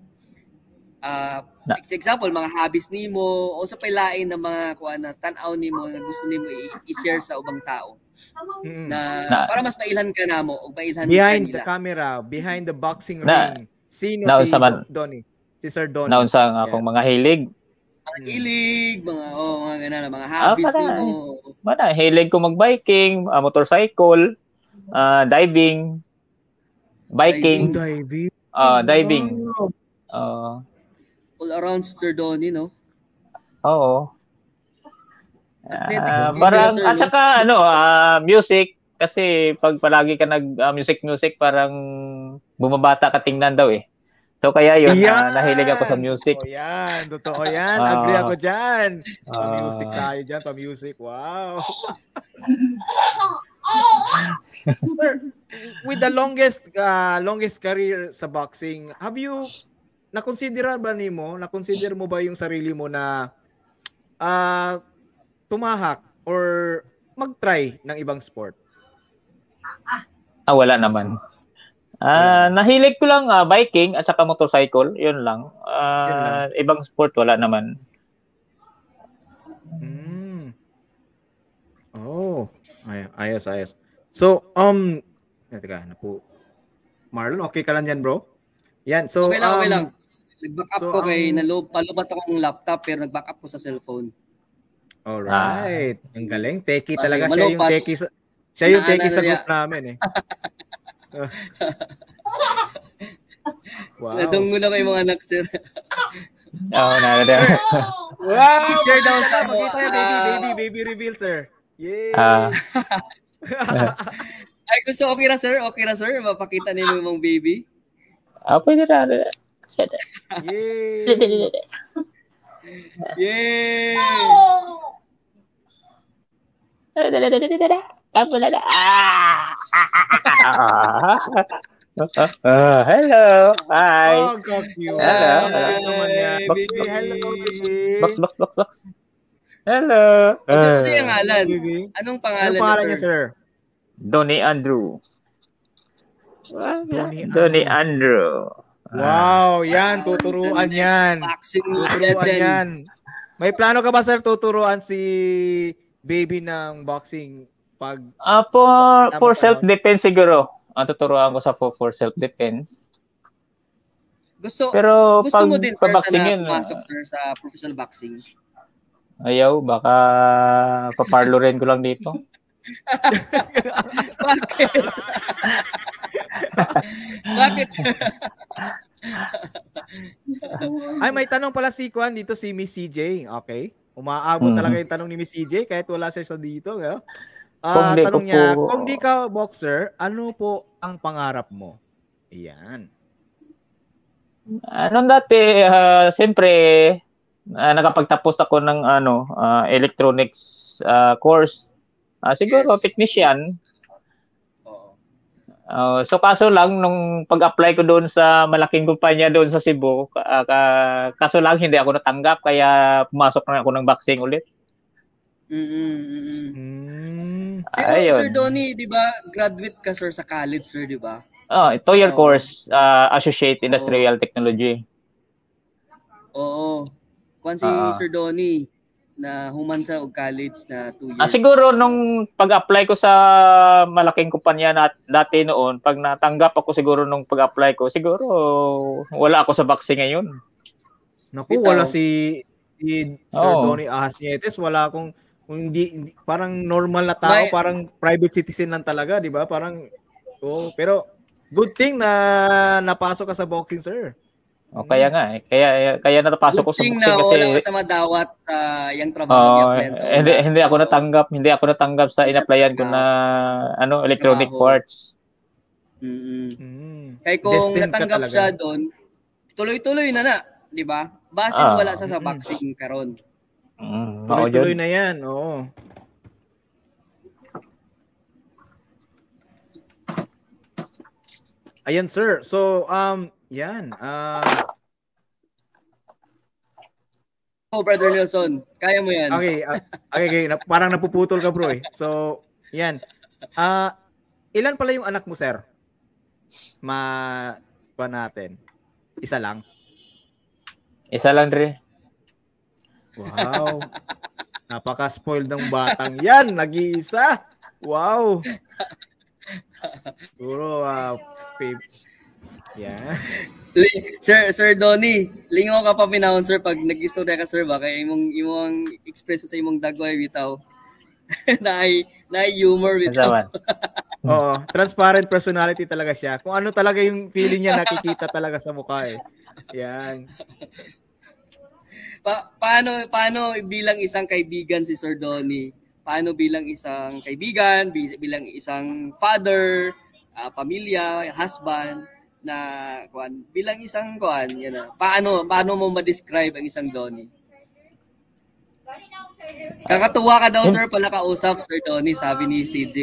Ah, Na- for example, mga hobbies nimo o sa pailain na mga kuan na tan-aw nimo na gusto nimo i-share sa ubang tao Mm. na, Na- para mas mailhan ka namo o mailhan Behind the ka nila. camera, behind the boxing Na- ring. Sino naon si man- Donnie? Si Sir Donnie. Naunsa ang akong mga hilig. mga ilig, mga oh, mga ganun, mga Ah, hobbies para- nimo. Mana, hilig ko mag-biking, ah, motorcycle, ah, diving, biking, Diving. ah, diving. Wow. ah, All around si Sir Donnie, no? oo. Athletic parang sir, at saka ano, ah, music kasi pag palagi ka nag ah, music music parang bumabata ka tingnan daw eh. So kaya yun, ah, nahilig ako sa music. Totoo yan. Totoo yan. Ah. Agree ako dyan. Ah. Pa-music tayo dyan. Pa-music. Wow. Sir, with the longest uh, longest career sa boxing, have you na-consider ba nimo, na-consider mo ba yung sarili mo na ah, tumahak or mag-try ng ibang sport? Ah, wala naman. Ah, nahilig ko lang ah, biking at saka motorcycle, yun lang. Ah, ibang sport wala naman. Mm. Oh, ay, ayos, ayos. So, um, teka, na po. Marlon, okay ka lang yan, bro? Yan, so, okay lang, okay um, lang. Nag-back up so, ko kay ang- nalo, palubat akong laptop pero nag-back up ko sa cellphone. Alright. Ang galing. Teki talaga siya yung teki sa, siya yung teki sa na group namin eh. wow. Nadunggo na kay mga anak, sir. Oh, na, na, Wow! I-share daw sa Pakita yung baby, ah, baby, baby reveal, sir. Yay! Ah. Ay, gusto okay na, sir? Okay na, sir? Mapakita niyo yung mong baby? Ah, pwede na. Yay! Yay! Ah, hello. Hi. Oh, God, you. Hello. Hello naman yan. Hi, Baby, hello, baby. Box, box, box, box. Hello. Ano Ah, siya yung ngalan? Baby. Anong Anong pangalan, pangalan niya, niya, sir? sir? Donnie Andrew. Donnie Donnie Andrew. Wow, yan, tuturuan yan. Boxing Tuturuan yan. May plano ka ba, sir, tuturuan si baby ng boxing pag Ah, for, for self-defense siguro. Ang tuturuan ko sa for, for self-defense. Gusto, Pero gusto pag mo din, sir, pa-boxing sana yun, pumasok, sir, sa professional boxing? ayaw, baka paparlo rin ko lang dito. Bakit? Bakit? Ay, may tanong pala si Kwan dito si Miss CJ. Okay. Umaabot Mhm. talaga yung tanong ni Miss CJ kahit wala siya sa dito. Kung Ah, di ko tanong niya, po- kung di ka boxer, ano po ang pangarap mo? Iyan. Ano dati, ah, siyempre, ah, nakapagtapos ako ng ano, ah, electronics ah, course. Ah, siguro Yes. technician. Oo. Ah, so kaso lang nung pag-apply ko doon sa malaking kumpanya doon sa Cebu, ka- kaso lang hindi ako natanggap kaya pumasok na ako ng boxing ulit. Mm-mm, mm-mm. Hmm. Pero Ayun. Sir Donnie, di ba, graduate ka sir sa college, sir, di ba? Oh, ito year Oo. course, ah, Associate Industrial Technology. Oo. Kwan si Ah. Sir Donnie na human sa og college na two years. Ah, siguro nung pag-apply ko sa malaking kumpanya na dati noon, pag natanggap ako siguro nung pag-apply ko, siguro wala ako sa boxing ngayon. Naku, Bitaw. wala si, si Sir Oo. Donnie Ahasnietes. Wala akong kung hindi, hindi- parang normal na tao, May- parang private citizen lang talaga, di ba? Parang, oh, pero good thing na napasok ka sa boxing, sir. O kaya nga eh, kaya kaya natapasok ko sa boxing na kasi wala ka sa madawat sa yung trabaho oh, niya. So, hindi hindi ako natanggap, hindi ako natanggap sa in-applyan ko na ano, electronic Trabaho. parts. Mm-mm. Hmm. Kaya kung Destined ka natanggap talaga. siya doon, tuloy-tuloy na na, di ba? Base Ah. wala sa sa Mm. boxing karon. Mm, Tuloy-tuloy na yan, oo. Ayan, sir. So, um, yan. Ah, Oh, Brother Nelson, kaya mo yan. okay, ah, okay, okay. Parang napuputol ka, bro, eh. So, yan. Ah, ilan pala yung anak mo, sir? Ma pa natin. Isa lang. Isa lang rin. Wow. Napaka-spoiled ng batang yan. Nag-iisa. Wow. Puro, uh, babe. Yeah. Li- Sir Sir Donnie, lingaw ka pa pinahon sir pag nag-istorya ka sir ba kay imong imong express sa imong dagway bitaw. na ay na ay humor bitaw. Oo. Transparent personality talaga siya. Kung ano talaga yung feeling niya nakikita talaga sa mukha eh. Yan. Pa- paano paano bilang isang kaibigan si Sir Donnie? Paano bilang isang kaibigan, bi- bilang isang father, ah, pamilya, husband na kuan bilang isang kuan yan na. Paano paano mo ma-describe ang isang Donnie? Kakatuwa ka daw sir pala kausap Sir Donnie sabi ni CJ.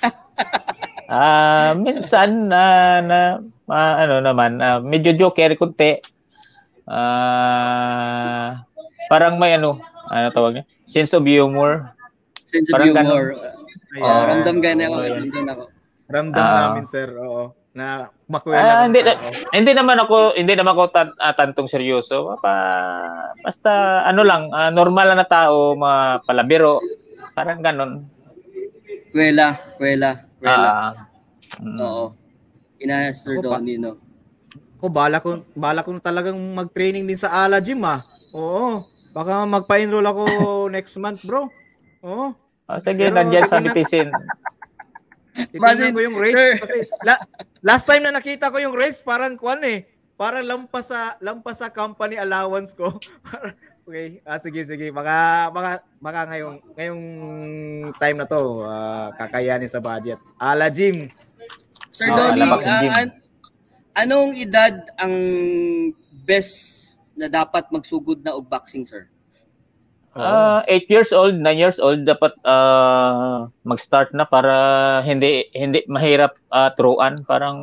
Ah, minsan na na ah, ano naman, ah, medyo joker kunti. Ah, parang may ano, ano tawag niya? Sense of humor. Sense of Parang humor. Ayan. Oh, ramdam ka na ako, ramdam ako. Ramdam Ah. namin, sir. Oo. Na Ah, ng hindi, tao. hindi naman ako hindi naman ako tan- ah, tantong seryoso. Pa, basta ano lang, ah, normal na tao, mga palabiro. Parang ganun. Kwela, kwela, kwela. Ah, mm. Oo. Ina Sir Ako pa- Donnie, no? Ko bala ko bala ko talagang mag-training din sa Ala Gym ah. Oo. Baka magpa-enroll ako next month, bro. Oo. Ah, sige, Pero nandiyan sa tingnan- Nipisin. Titingnan ko yung race Sir. kasi la- last time na nakita ko yung race parang kwan eh. Parang lampas sa lampas sa company allowance ko. okay, ah, sige sige. Baka baka baka ngayong ngayong time na to ah, kakayanin sa budget. Ala Gym. Sir Oo, Donnie, gym. an- anong edad ang best na dapat magsugod na og boxing, sir? Ah, 8 years old, 9 years old dapat ah, mag-start na para hindi hindi mahirap ah, turuan, parang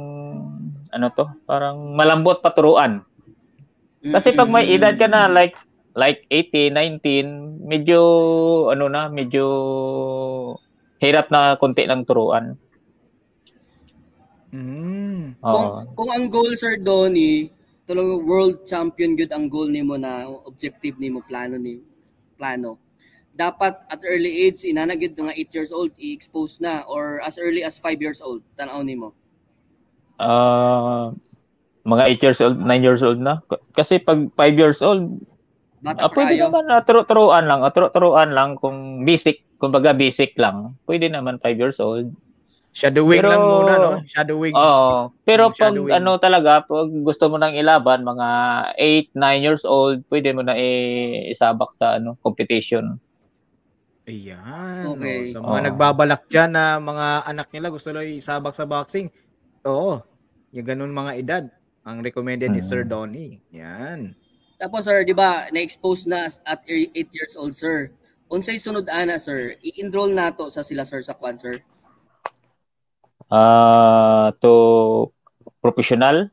ano to, parang malambot pa turuan. Kasi pag may edad ka na like like 18, 19, medyo ano na, medyo hirap na konti ng turuan. Mm. Kung, Oo. kung ang goal, Sir Donnie, tulong world champion good ang goal nimo na objective nimo plano ni plano dapat at early age inana gid nga 8 years old i-expose na or as early as 5 years old tan-aw nimo Ah, mga 8 years old, 9 years old na. Kasi pag 5 years old, bata ah, pwede naman na turu turuan lang, turu turuan lang kung basic kumbaga basic lang, pwede naman 5 years old. Shadowing Pero- lang muna, no? Shadowing. Oo. Pero Yung pag shadowing. ano talaga, pag gusto mo nang ilaban, mga 8, 9 years old, pwede mo na isabak sa ano, competition. Ayan. Okay. oh. Sa mga Oo. nagbabalak dyan na mga anak nila gusto lang isabak sa boxing. Oo. Yung ganun mga edad. Ang recommended ni Mm. Sir Donnie. Yan. Tapos sir, di ba, na-expose na at 8 years old sir. Unsay sunod ana sir, i-enroll nato sa sila sir sa kwan sir. Ah, to professional.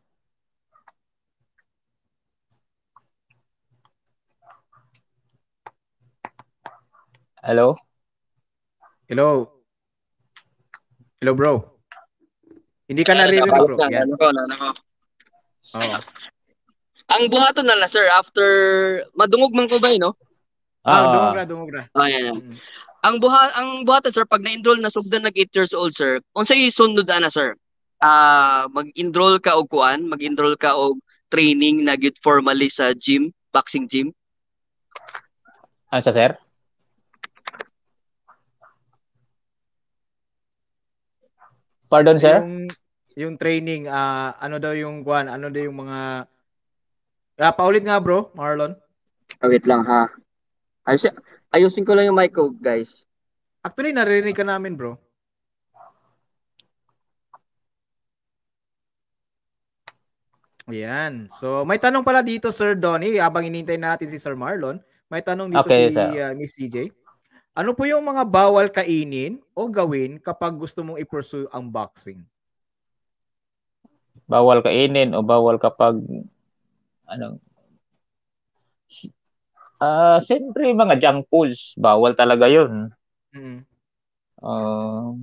Hello? Hello. Hello, bro. Hindi ka naririnig, bro. Yan. Ano ko, ano ko. Oo. Ang buhaton na na, sir, after, madungog man ko ba, eh, no? Ah, Ah, dungog na, dungog na. Ah, yan, yan. Mm. Ang buha ang buhaton, sir, pag na-enroll na sugdan nag 8 years old, sir, unsay sunod ana, sir? Ah, mag-enroll ka og kuan, mag-enroll ka og training na gyud formally sa gym, boxing gym. ano sa sir? Pardon, sir? Yung, yung training, ah ano daw yung kuan, ano daw yung mga Ah, paulit nga bro, Marlon. Ah, wait lang ha. Ayos, ayusin ko lang yung mic ko, guys. Actually, naririnig ka namin, bro. Ayan. So, may tanong pala dito, Sir Donnie, habang inintay natin si Sir Marlon. May tanong dito Okay, si sir. uh, Miss CJ. Ano po yung mga bawal kainin o gawin kapag gusto mong i-pursue ang boxing? Bawal kainin o bawal kapag ano Ah, siyempre mga junk foods, bawal talaga 'yun. Mm. Um,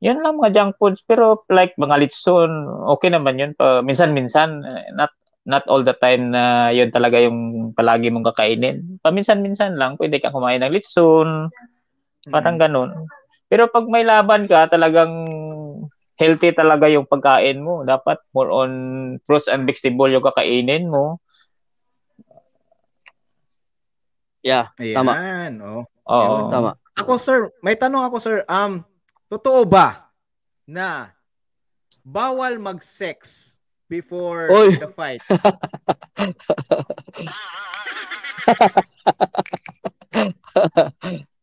yun lang mga junk foods pero like mga litson, okay naman yun pa minsan-minsan eh, not not all the time na yun talaga yung palagi mong kakainin. Paminsan-minsan lang pwede kang kumain ng litson, parang ganun. Pero pag may laban ka, talagang healthy talaga yung pagkain mo. Dapat more on fruits and vegetable yung kakainin mo. Yeah, Ayan. Tama. Oh. Oo. Yun, tama. Ako, sir, may tanong ako, sir. Um, totoo ba na bawal mag-sex before Oy. the fight?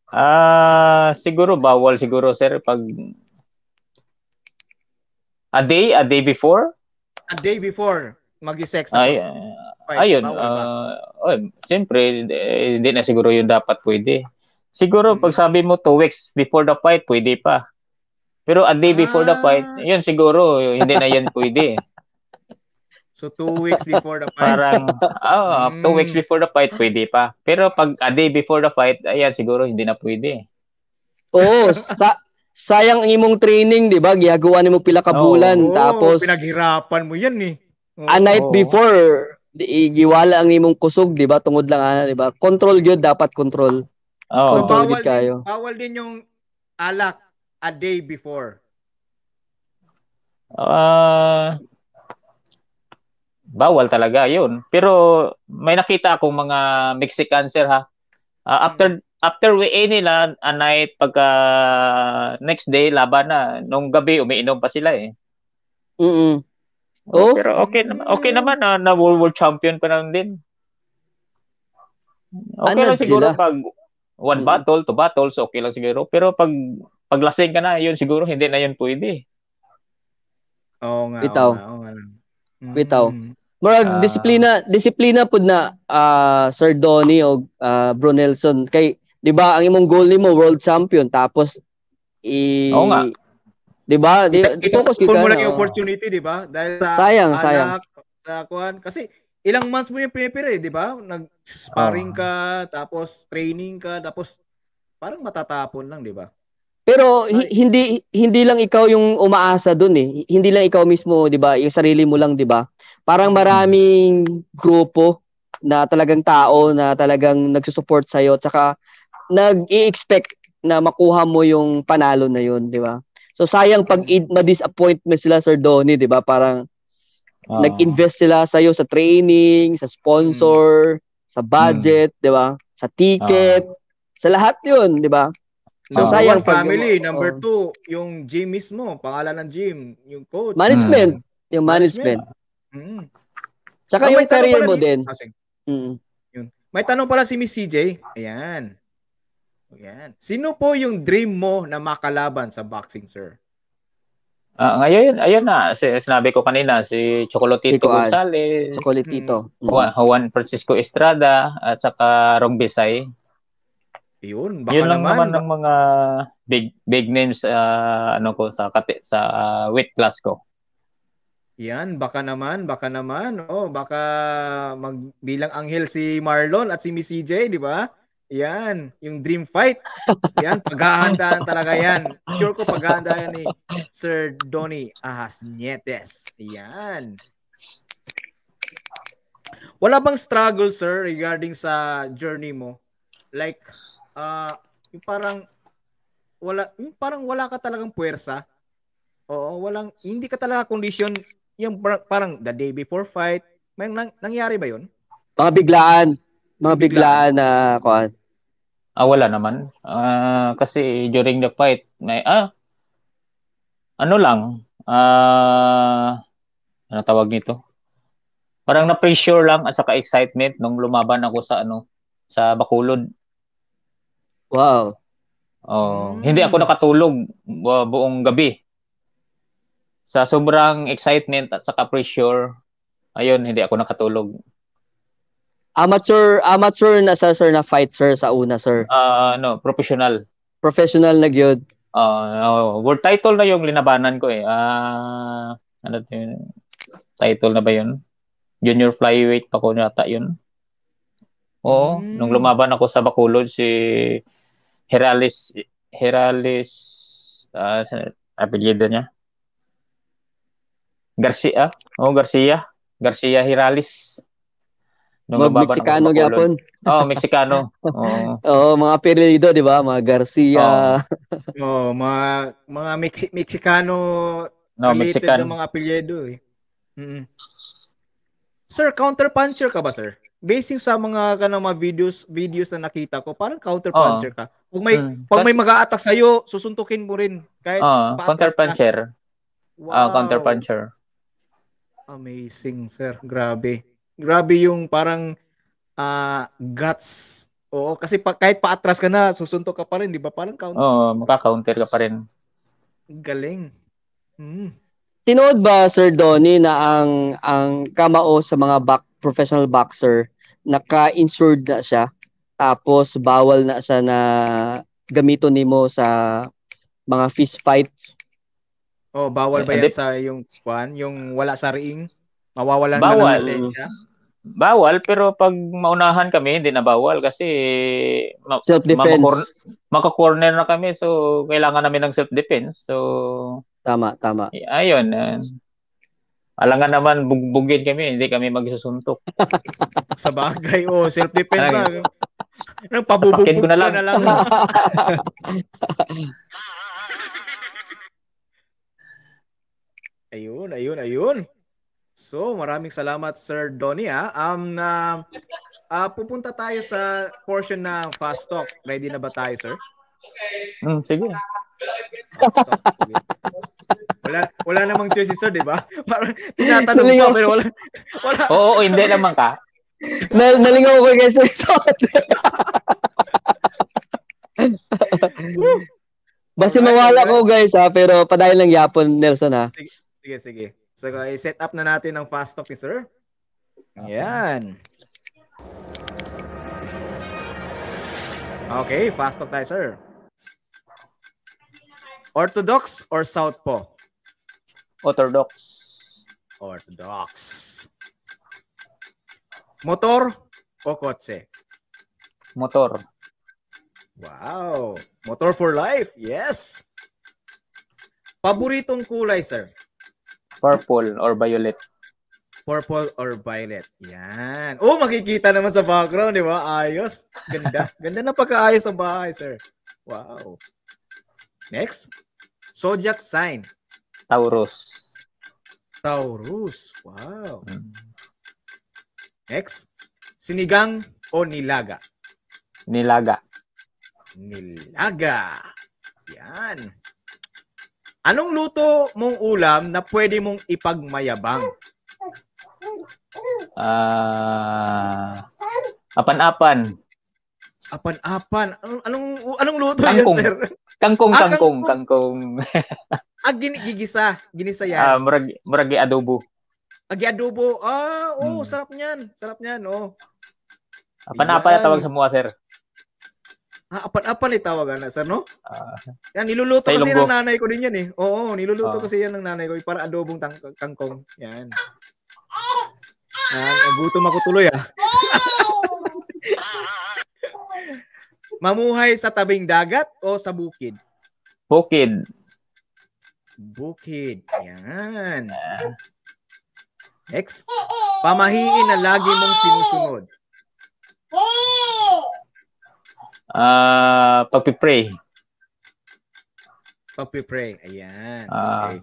Ah, siguro bawal siguro sir pag a day, a day before. A day before mag-sex Ay, tapos fight, ayun, bawal ba? ah, oh, siyempre eh, hindi na siguro yung dapat pwede. Siguro Mm. pag sabi mo two weeks before the fight, pwede pa. Pero a day before the fight, Ah. yun siguro hindi na yan pwede. So, two weeks before the fight. Parang ah, two Mm. weeks before the fight, pwede pa. Pero pag a day before the fight, ayan siguro hindi na pwede. Oo, sa, sayang ang imong training, di ba? Gihagawa nimo pila ka bulan, Oo, tapos pinaghirapan mo yan eh. Oo. a night Oo. before, di, giwala ang imong kusog, di ba? Tungod lang ana, di ba? Control gyud dapat control. Oh. So, Control bawal kayo. din, bawal din yung alak a day before. Ah, bawal talaga 'yun. Pero may nakita akong mga Mexican sir ha. Ah, after after we nila a night pagka next day laban na nung gabi umiinom pa sila eh. Mm. Oh? pero okay naman okay naman na, na world, world champion pa lang din. Okay Ano lang siguro sila? pag one Mm. battle, two battles, okay lang siguro. Pero pag paglasing ka na, yun siguro hindi na yun pwede. Oo nga. Bitaw. Oo nga, oo nga. Mm. Bitaw. Murag Ah. disiplina, disiplina pud na ah, Sir Donnie o ah, Bro Nelson kay 'di ba ang imong goal nimo world champion tapos i Oo nga. 'Di ba? Di, Ita- focus kita mo na, lang yung opportunity, di ba? Dahil sa Sayang, alak, sayang. sa kuan. Kasi ilang months mo yung pinipire, di ba? Nag-sparring Oo. ka, tapos training ka, tapos parang matatapon lang, di ba? Pero Say- hindi hindi lang ikaw yung umaasa dun eh. Hindi lang ikaw mismo, 'di ba? Yung sarili mo lang, 'di ba? Parang Mm. maraming grupo na talagang tao na talagang nagsusupport sa iyo tsaka nag-i-expect na makuha mo yung panalo na yun, 'di ba? So sayang pag i- ma-disappoint mo sila Sir Donnie, 'di ba? Parang Ah. nag-invest sila sa iyo sa training, sa sponsor, sa budget, 'di ba? Sa ticket, sa lahat 'yun, 'di ba? So, Number sayang one, pag- family. Number oh. two, yung gym mismo. Pangalan ng gym. Yung coach. Management. Yung management. Mm. Tsaka Ah, yung career mo din. Sige. Mm. May tanong pala si Miss CJ. Ayan. Ayan. Sino po yung dream mo na makalaban sa boxing, sir? Ah, ngayon, ayun na, si, sinabi ko kanina, si Chocolatito. Gonzales, Chocolatito. Mm. Juan, Juan Francisco Estrada, at saka Rong Bisay. Yun, baka Yun lang naman, naman. ng mga big big names ah, ano ko sa kati, sa ah, weight class ko. Yan, baka naman, baka naman. Oh, baka magbilang anghel si Marlon at si Miss CJ, di ba? Yan, yung dream fight. Yan, paghahandaan talaga yan. Sure ko paghahandaan ni Sir Donny Ahas Nietes. Yan. Wala bang struggle, sir, regarding sa journey mo? Like, ah yung parang wala yung parang wala ka talagang puwersa. Oo, walang hindi ka talaga condition yung par- parang the day before fight. May nang, nangyari ba 'yon? Mga biglaan. Mga Biglaan. biglaan na kuan. Ah, wala naman. Ah, kasi during the fight, may, ah, ano lang, ah, ano tawag nito? Parang na-pressure lang at saka excitement nung lumaban ako sa ano, sa Bacolod. Wow. Oh, Mm. hindi ako nakatulog bu- buong gabi. Sa sobrang excitement at saka pressure, ayun, hindi ako nakatulog. Amateur, amateur na sa sir na fight sir sa una sir. Ah, ano, professional. Professional na gyud. Ah, oh, world title na yung linabanan ko eh. Ah, ano to yun? Title na ba yun? Junior flyweight pa ko yata yun. Oo, Mm. nung lumaban ako sa Bacolod si Heralis Heralis ah, sa- apelyido niya. Garcia. Oh, Garcia. Garcia Heralis. Nung Mag Mexicano gyapon. Oh, Mexicano. Oo. Oo, mga apelyido, di ba? Mga Garcia. Oh, mga mga Mexi- Mexicano No, related Mexican. na mga apelyido eh. Mm. Sir, counter puncher ka ba, sir? Basing sa mga kanang mga videos videos na nakita ko, parang counter puncher ka. Pag may Mm. pag may mag-a-attack sa iyo, susuntukin mo rin kahit Ah, paatras counter ka. puncher. Ah, counter Wow. puncher. Amazing, sir. Grabe. Grabe yung parang ah, guts. Oo, kasi pa, kahit paatras ka na, susuntok ka pa rin, di ba? Parang counter. Oo, maka-counter ka pa rin. Galing. Hmm. Tinood ba Sir Donnie na ang ang kamao sa mga back, professional boxer naka-insured na siya tapos bawal na siya na gamiton nimo sa mga fist fights. Oh, bawal ba yan sa yung kwan, yung wala sa ring? Mawawalan ka Bawal. ng lisensya? Bawal, pero pag maunahan kami, hindi na bawal kasi ma- Self-defense. Maka-corner na kami so kailangan namin ng self-defense. So, Tama, tama. ayun. Uh, alangan naman bugbugin kami, hindi kami magsusuntok. Sa bagay, oh, self-defense na. Ay. Nang pabubugbog ko na ka lang. na lang. ayun, ayun, ayun. So, maraming salamat Sir Donnie ah. Um na ah, pupunta tayo sa portion ng fast talk. Ready na ba tayo, sir? Hmm, sige. Fast talk. Sige. Wala wala namang choice si sir, 'di ba? Parang tinatanong pa pero wala wala Oo, oo, hindi naman ka. Na, nalingaw ko kay Sir Alright, mawala ko guys ha, pero padayon lang yapon Nelson ha. Sige, sige. So, i-set up na natin ang fast talk ni sir. Yan. Okay, fast talk tayo, sir. Orthodox or Southpaw? Orthodox. Orthodox. Motor o kotse? Motor. Wow. Motor for life. Yes. Paboritong kulay, sir? Purple or violet. Purple or violet. Yan. Oh, makikita naman sa background, di ba? Ayos. Ganda. Ganda na pagkaayos ng bahay, sir. Wow. Next. Zodiac sign. Taurus. Taurus. Wow. Hmm. Next. Sinigang o nilaga? Nilaga. Nilaga. Ayan. Anong luto mong ulam na pwede mong ipagmayabang? Ah, apan-apan. Apan-apan. Anong, anong, anong luto Kangkong. yan, sir? Kangkong, Ah, kangkong, kangkong. Ah, gin- gigisa. Ginisa yan. Ah, murag, murag adobo. Agi adobo. Ah, oh, Hmm. sarap niyan. Sarap niyan, oh. Apan-apan na tawag sa mua, sir. Ah, apan-apan eh tawagan na, sir, no? Ah, Yan, niluluto kasi ng nanay ko din yan eh. Oo, niluluto Ah. kasi yan ng nanay ko. Para adobong tang- kangkong. Yan. Yan, gutom ako tuloy ah. Mamuhay sa tabing dagat o sa bukid? bukid. Bukid. Yan. Next. Pamahiin na lagi mong sinusunod. Ah, pagpipray. Pagpipray. Ayan. Ah. Okay.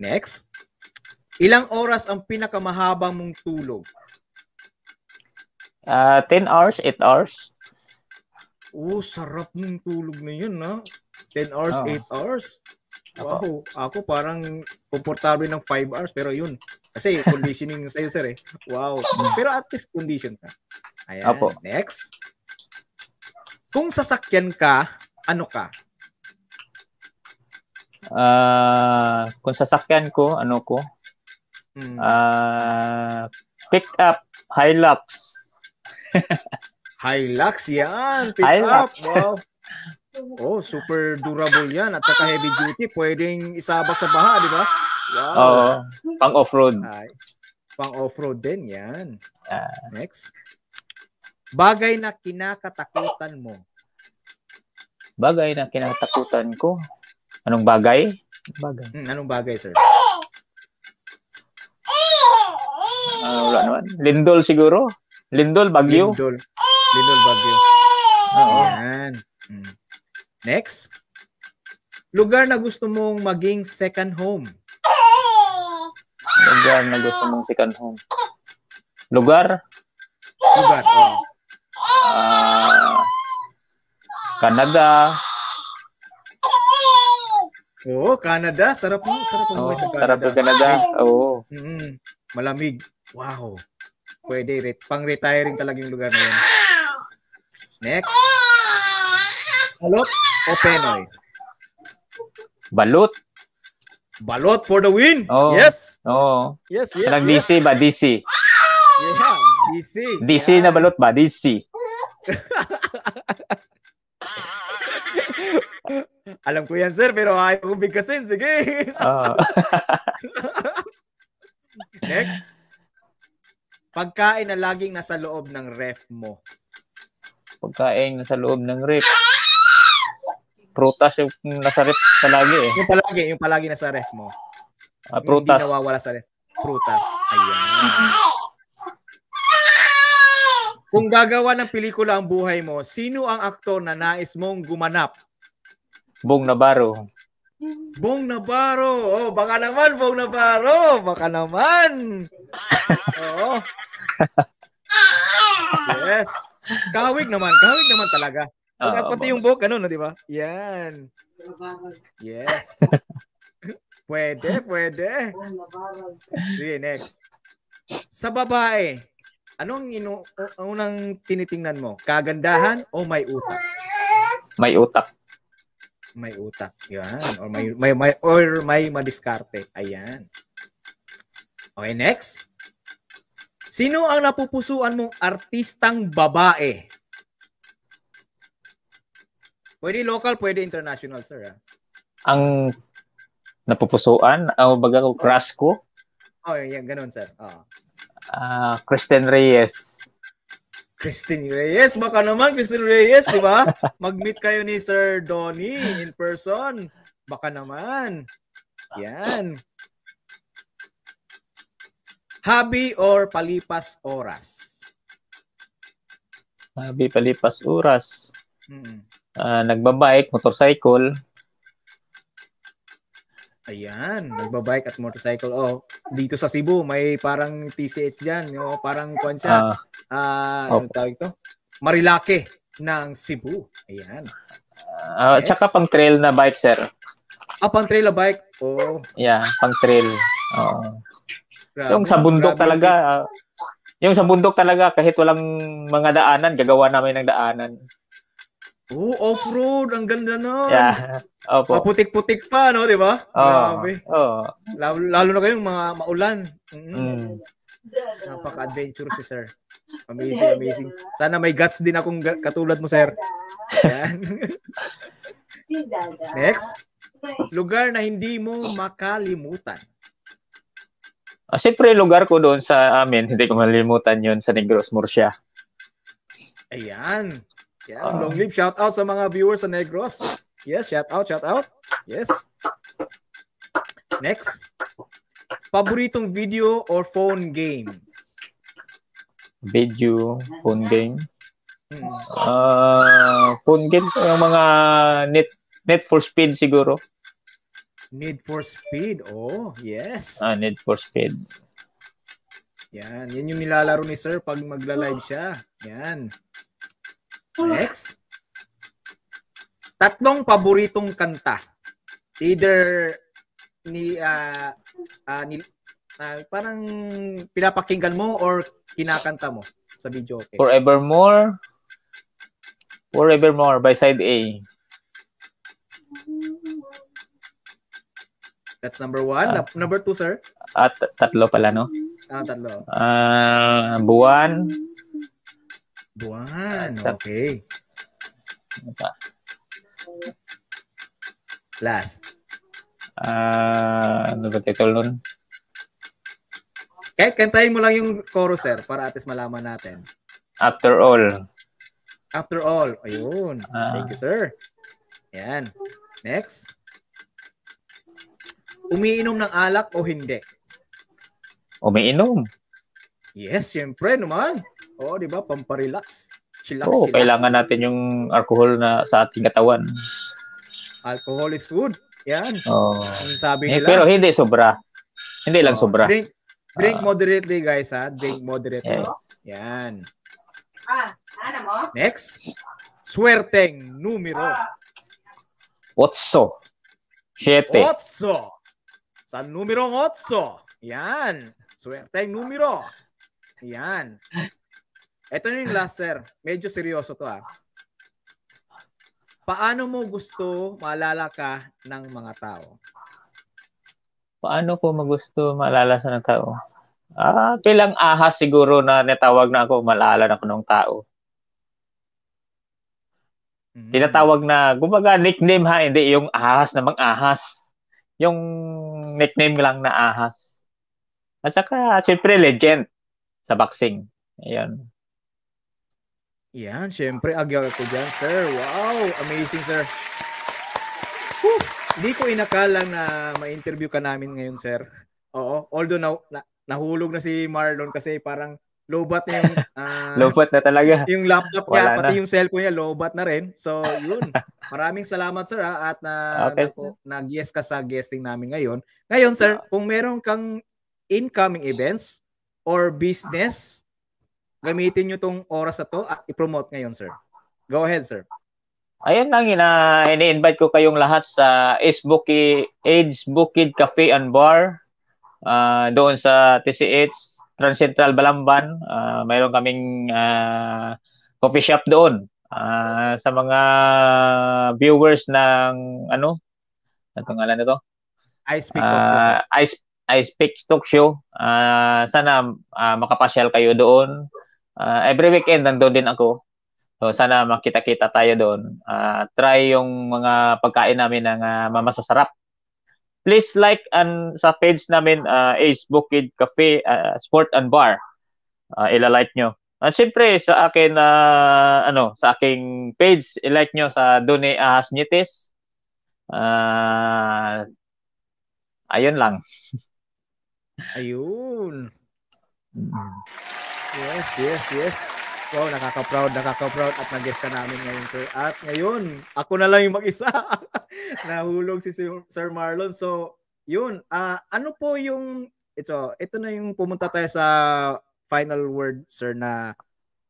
Next. Ilang oras ang pinakamahabang mong tulog? Ah, 10 hours, 8 hours. Oh, sarap ng tulog na yun, no? 10 hours, Oo. 8 hours. Wow. Ako parang komportable ng 5 hours, pero yun. Kasi conditioning sa'yo, sir, eh. Wow. Pero at least condition ka. Ayan. Opo. Next. Kung sasakyan ka, ano ka? Ah, kung sasakyan ko, ano ko? Hmm. Ah, pick up, Hilux. Hilux, yan. Pick Hilux. up. Wow. Oh, super durable yan. At saka heavy duty. Pwedeng isabak sa baha, di ba? Wow. Oo, pang off-road. Ay, pang off-road din, yan. Ah. Next. Bagay na kinakatakutan mo. Bagay na kinatakutan ko. Anong bagay? Bagay. Hmm, anong bagay, sir? Ah, wala naman. Lindol siguro. Lindol, Bagyo. Lindol. Lindol Bagyo. Oo. Yan. Hmm. Next. Lugar na gusto mong maging second home. Lugar na gusto mong home. Lugar? Lugar. Oh. Ah, Canada. Oo, Canada. Sarap mo. Sarap ang Oh, sa sarap Canada. ng Canada. Oo. Mm, malamig. Wow. Pwede. Ret pang-retiring talaga yung lugar na yun. Next. Balot o Penoy? Balot. Balot for the win. Oh. Yes. Oo. Yes, yes, Parang yes. DC ba? DC. Yeah, DC. DC Yan. na balot ba? DC. Alam ko yan, sir, pero ayaw kong bigkasin. Sige. Ah. Next. Pagkain na laging nasa loob ng ref mo. pagkain sa loob ng rep. Prutas yung nasa rep palagi eh. Yung palagi, yung palagi nasa ref mo. Ah, Yung prutas. Hindi nawawala sa ref. Prutas. Ayan. Kung gagawa ng pelikula ang buhay mo, sino ang aktor na nais mong gumanap? Bong Navarro. Bong Navarro. Oh, baka naman, Bong Navarro. Baka naman. Oo. yes. Kahawig naman. Kahawig naman talaga. Ah, At pati yung buhok, ano, no, di ba? Yan. Yes. pwede, pwede. Sige, next. Sa babae, anong inu ang unang tinitingnan mo? Kagandahan o may utak? May utak. May utak. Yan. Or may, may, may, or may madiskarte. Ayan. Okay, next. Sino ang napupusuan mong artistang babae? Pwede local, pwede international, sir. ah. Ang napupusuan, o baga ko, crush ko, Oh, yan, ganun, sir. Oh. ah, Kristen Reyes. Christine Reyes, baka naman Christine Reyes, di ba? Mag-meet kayo ni Sir Donnie in person. Baka naman. Yan. Hobby or palipas oras? Sabi palipas oras. Mm. Ah, nagbabike, motorcycle. Ayan, nagbabike at motorcycle. Oh, dito sa Cebu, may parang TCH dyan. Oh, parang kwan siya. Ah, Ah, Opo. anong tawag ito? Marilake. ng Cebu. Ayan. Ah, Yes. Tsaka pang trail na bike, sir. Ah, pang trail a bike. Oh, Yeah, pang trail. Oo. grabe. Yung sa bundok Grabe. talaga, ah, yung sa bundok talaga, kahit walang mga daanan, gagawa namin ng daanan. Oh, off-road. Ang ganda nun. Yeah. Opo. Paputik-putik pa, no? Di ba? Oo. Grabe. Oo. Lalo, lalo na kayong mga maulan. Mm. Mm. Napaka-adventurous si sir. Amazing, amazing. Sana may guts din akong katulad mo, sir. Yan. Next. Lugar na hindi mo makalimutan. Ah, Siyempre, lugar ko doon sa amin, hindi ko malilimutan yun sa Negros, Murcia. Ayan. Yan, Ah. long live. Shout out sa mga viewers sa Negros. Yes, shout out, shout out. Yes. Next. Paboritong video or phone game? Video, phone game. Hmm. Ah, phone game, yung mga net, net for speed siguro. Need for Speed. Oh, yes. Ah, need for speed. Yan. Yan yung nilalaro ni Sir pag magla-live siya. Yan. Next. Tatlong paboritong kanta. Either ni ah ah, ni ah, parang pinapakinggan mo or kinakanta mo sa video okay. Forevermore. Forevermore by side A. That's number one. Nap- number two, sir. At tatlo pala, no? Ah, tatlo. Ah, buwan. Buwan. Okay. Last. Ah, ano ba title nun? Kahit kantahin mo lang yung chorus, sir, para at least malaman natin. After all. After all, ayun. Ah. Thank you, sir. Yan. Next. Umiinom ng alak o hindi? Umiinom. Yes, syempre naman. Oo, di ba? Pamparelax. Chillax, Oo, chillax. kailangan natin yung alcohol na sa ating katawan. Alcohol is food. Yan. Oh. Ang sabi Eh, nila. pero hindi sobra. Hindi lang Oo, sobra. Drink, drink Ah. moderately, guys, ha? Drink moderately. Yes. Yan. Ah, ano mo? Next. Swerteng numero. Otso. Siete. Otso. Sa numero 8. Yan. Swerteng numero. Yan. Ito na yung last, sir. Medyo seryoso to, ah. Paano mo gusto maalala ka ng mga tao? Paano ko magusto maalala sa ng tao? Ah, bilang ahas siguro na natawag na ako, maalala na ko ng tao. Mm. Tinatawag na, kumbaga nickname ha, hindi yung ahas na mang ahas. Yung nickname lang na ahas. At saka, siyempre, legend sa boxing. Ayan. Yan, syempre, agyaw ko dyan, sir. Wow, amazing, sir. Whew. Hindi ko inakala na ma-interview ka namin ngayon, sir. Oo, although na, na, nahulog na si Marlon kasi parang lowbat na yung ah, Lupot na talaga. yung laptop niya, Wala pati na. yung cellphone niya, lowbat na rin. So, yun. Maraming salamat, sir, ha, at na, Okay, na, nag-yes ka sa guesting namin ngayon. Ngayon, sir, kung meron kang incoming events or business, gamitin nyo tong oras na to at i-promote ngayon, sir. Go ahead, sir. Ayan lang, ina, ini-invite ko kayong lahat sa Ace Bukid, Age Bukid Cafe and Bar. Ah, doon sa TCH Transcentral Balamban. Ah, mayroon kaming ah, coffee shop doon. Ah, sa mga viewers ng ano? Ano ngalan nito? I speak talk show, I, I Speak Talk Show. Ah, sana ah, makapasyal kayo doon. Ah, every weekend nandun din ako. So sana makita-kita tayo doon. Ah, try yung mga pagkain namin ng ah, mamasasarap. Please like and sa page namin uh, Ace Bukid Cafe ah, Sport and Bar. Ah, ila-like nyo. At siyempre sa akin na ano, sa aking page, i-like nyo sa Dune Ahas Nites. Ah, ayun lang. Ayun. Mm. Yes, yes, yes. Wow, nakaka-proud, nakaka-proud at nag-guest ka namin ngayon, sir. At ngayon, ako na lang yung mag-isa. Nahulog si Sir Marlon. So, yun. ah ano po yung, ito, ito na yung pumunta tayo sa final word, sir, na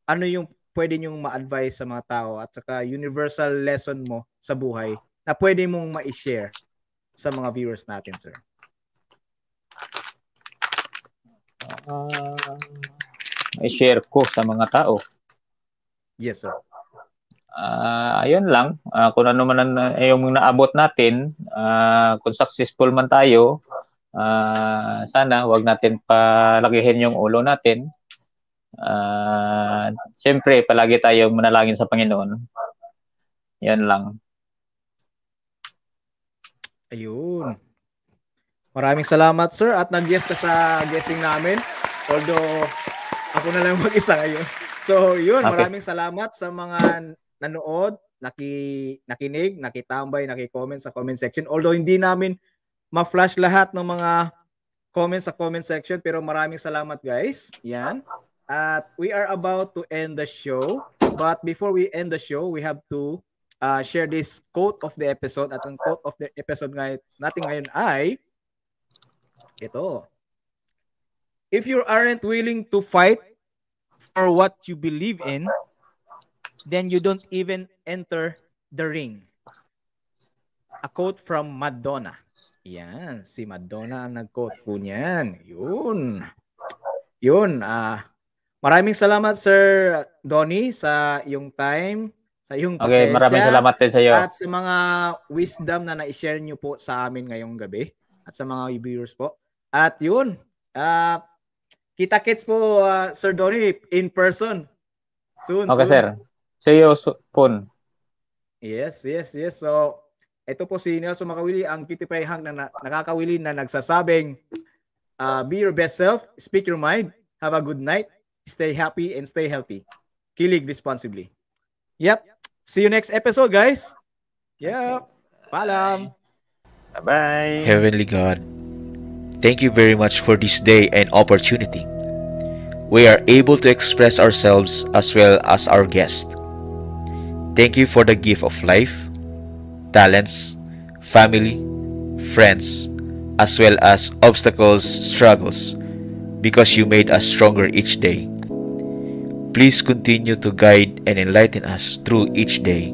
ano yung pwede nyong ma-advise sa mga tao at saka universal lesson mo sa buhay na pwede mong ma-share sa mga viewers natin, sir? Ah, i-share ko sa mga tao. Yes, sir. Ah, ayun lang. Ah, kung ano man ang, yung naabot natin, ah, kung successful man tayo, ah, sana wag natin palakihin yung ulo natin. Ah, siyempre, palagi tayong manalangin sa Panginoon. Yan lang. Ayun. Maraming salamat, sir. At nag-guest ka sa guesting namin. Although, ako na lang mag-isa ngayon. So, yun. Okay. Maraming salamat sa mga nanood, naki, nakinig, nakitambay, nakicomment sa comment section. Although, hindi namin ma-flash lahat ng mga comments sa comment section. Pero maraming salamat, guys. Yan. At we are about to end the show. But before we end the show, we have to uh, share this quote of the episode. At ang quote of the episode ngay- natin ngayon ay ito. If you aren't willing to fight for what you believe in, then you don't even enter the ring. A quote from Madonna. Yan, si Madonna ang nag-quote po niyan. Yun. Yun, ah maraming salamat Sir Donnie sa iyong time, sa iyong Okay, pasensya. maraming salamat din sa iyo. At sa mga wisdom na na-share nyo po sa amin ngayong gabi at sa mga viewers po. At yun, ah kita-kits po ah, Sir Donnie in person. Soon, Okay, soon. sir. See you soon. Yes, yes, yes. So, ito po si Nelson Makawili, ang cutie pie hang na, na nakakawili na nagsasabing ah, be your best self, speak your mind, have a good night, stay happy and stay healthy. Kilig responsibly. Yep. See you next episode, guys. Yep. Paalam. Bye-bye. Heavenly God, thank you very much for this day and opportunity. We are able to express ourselves as well as our guest. Thank you for the gift of life, talents, family, friends, as well as obstacles, struggles, because you made us stronger each day. Please continue to guide and enlighten us through each day.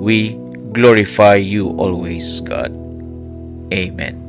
We glorify you always, God. Amen.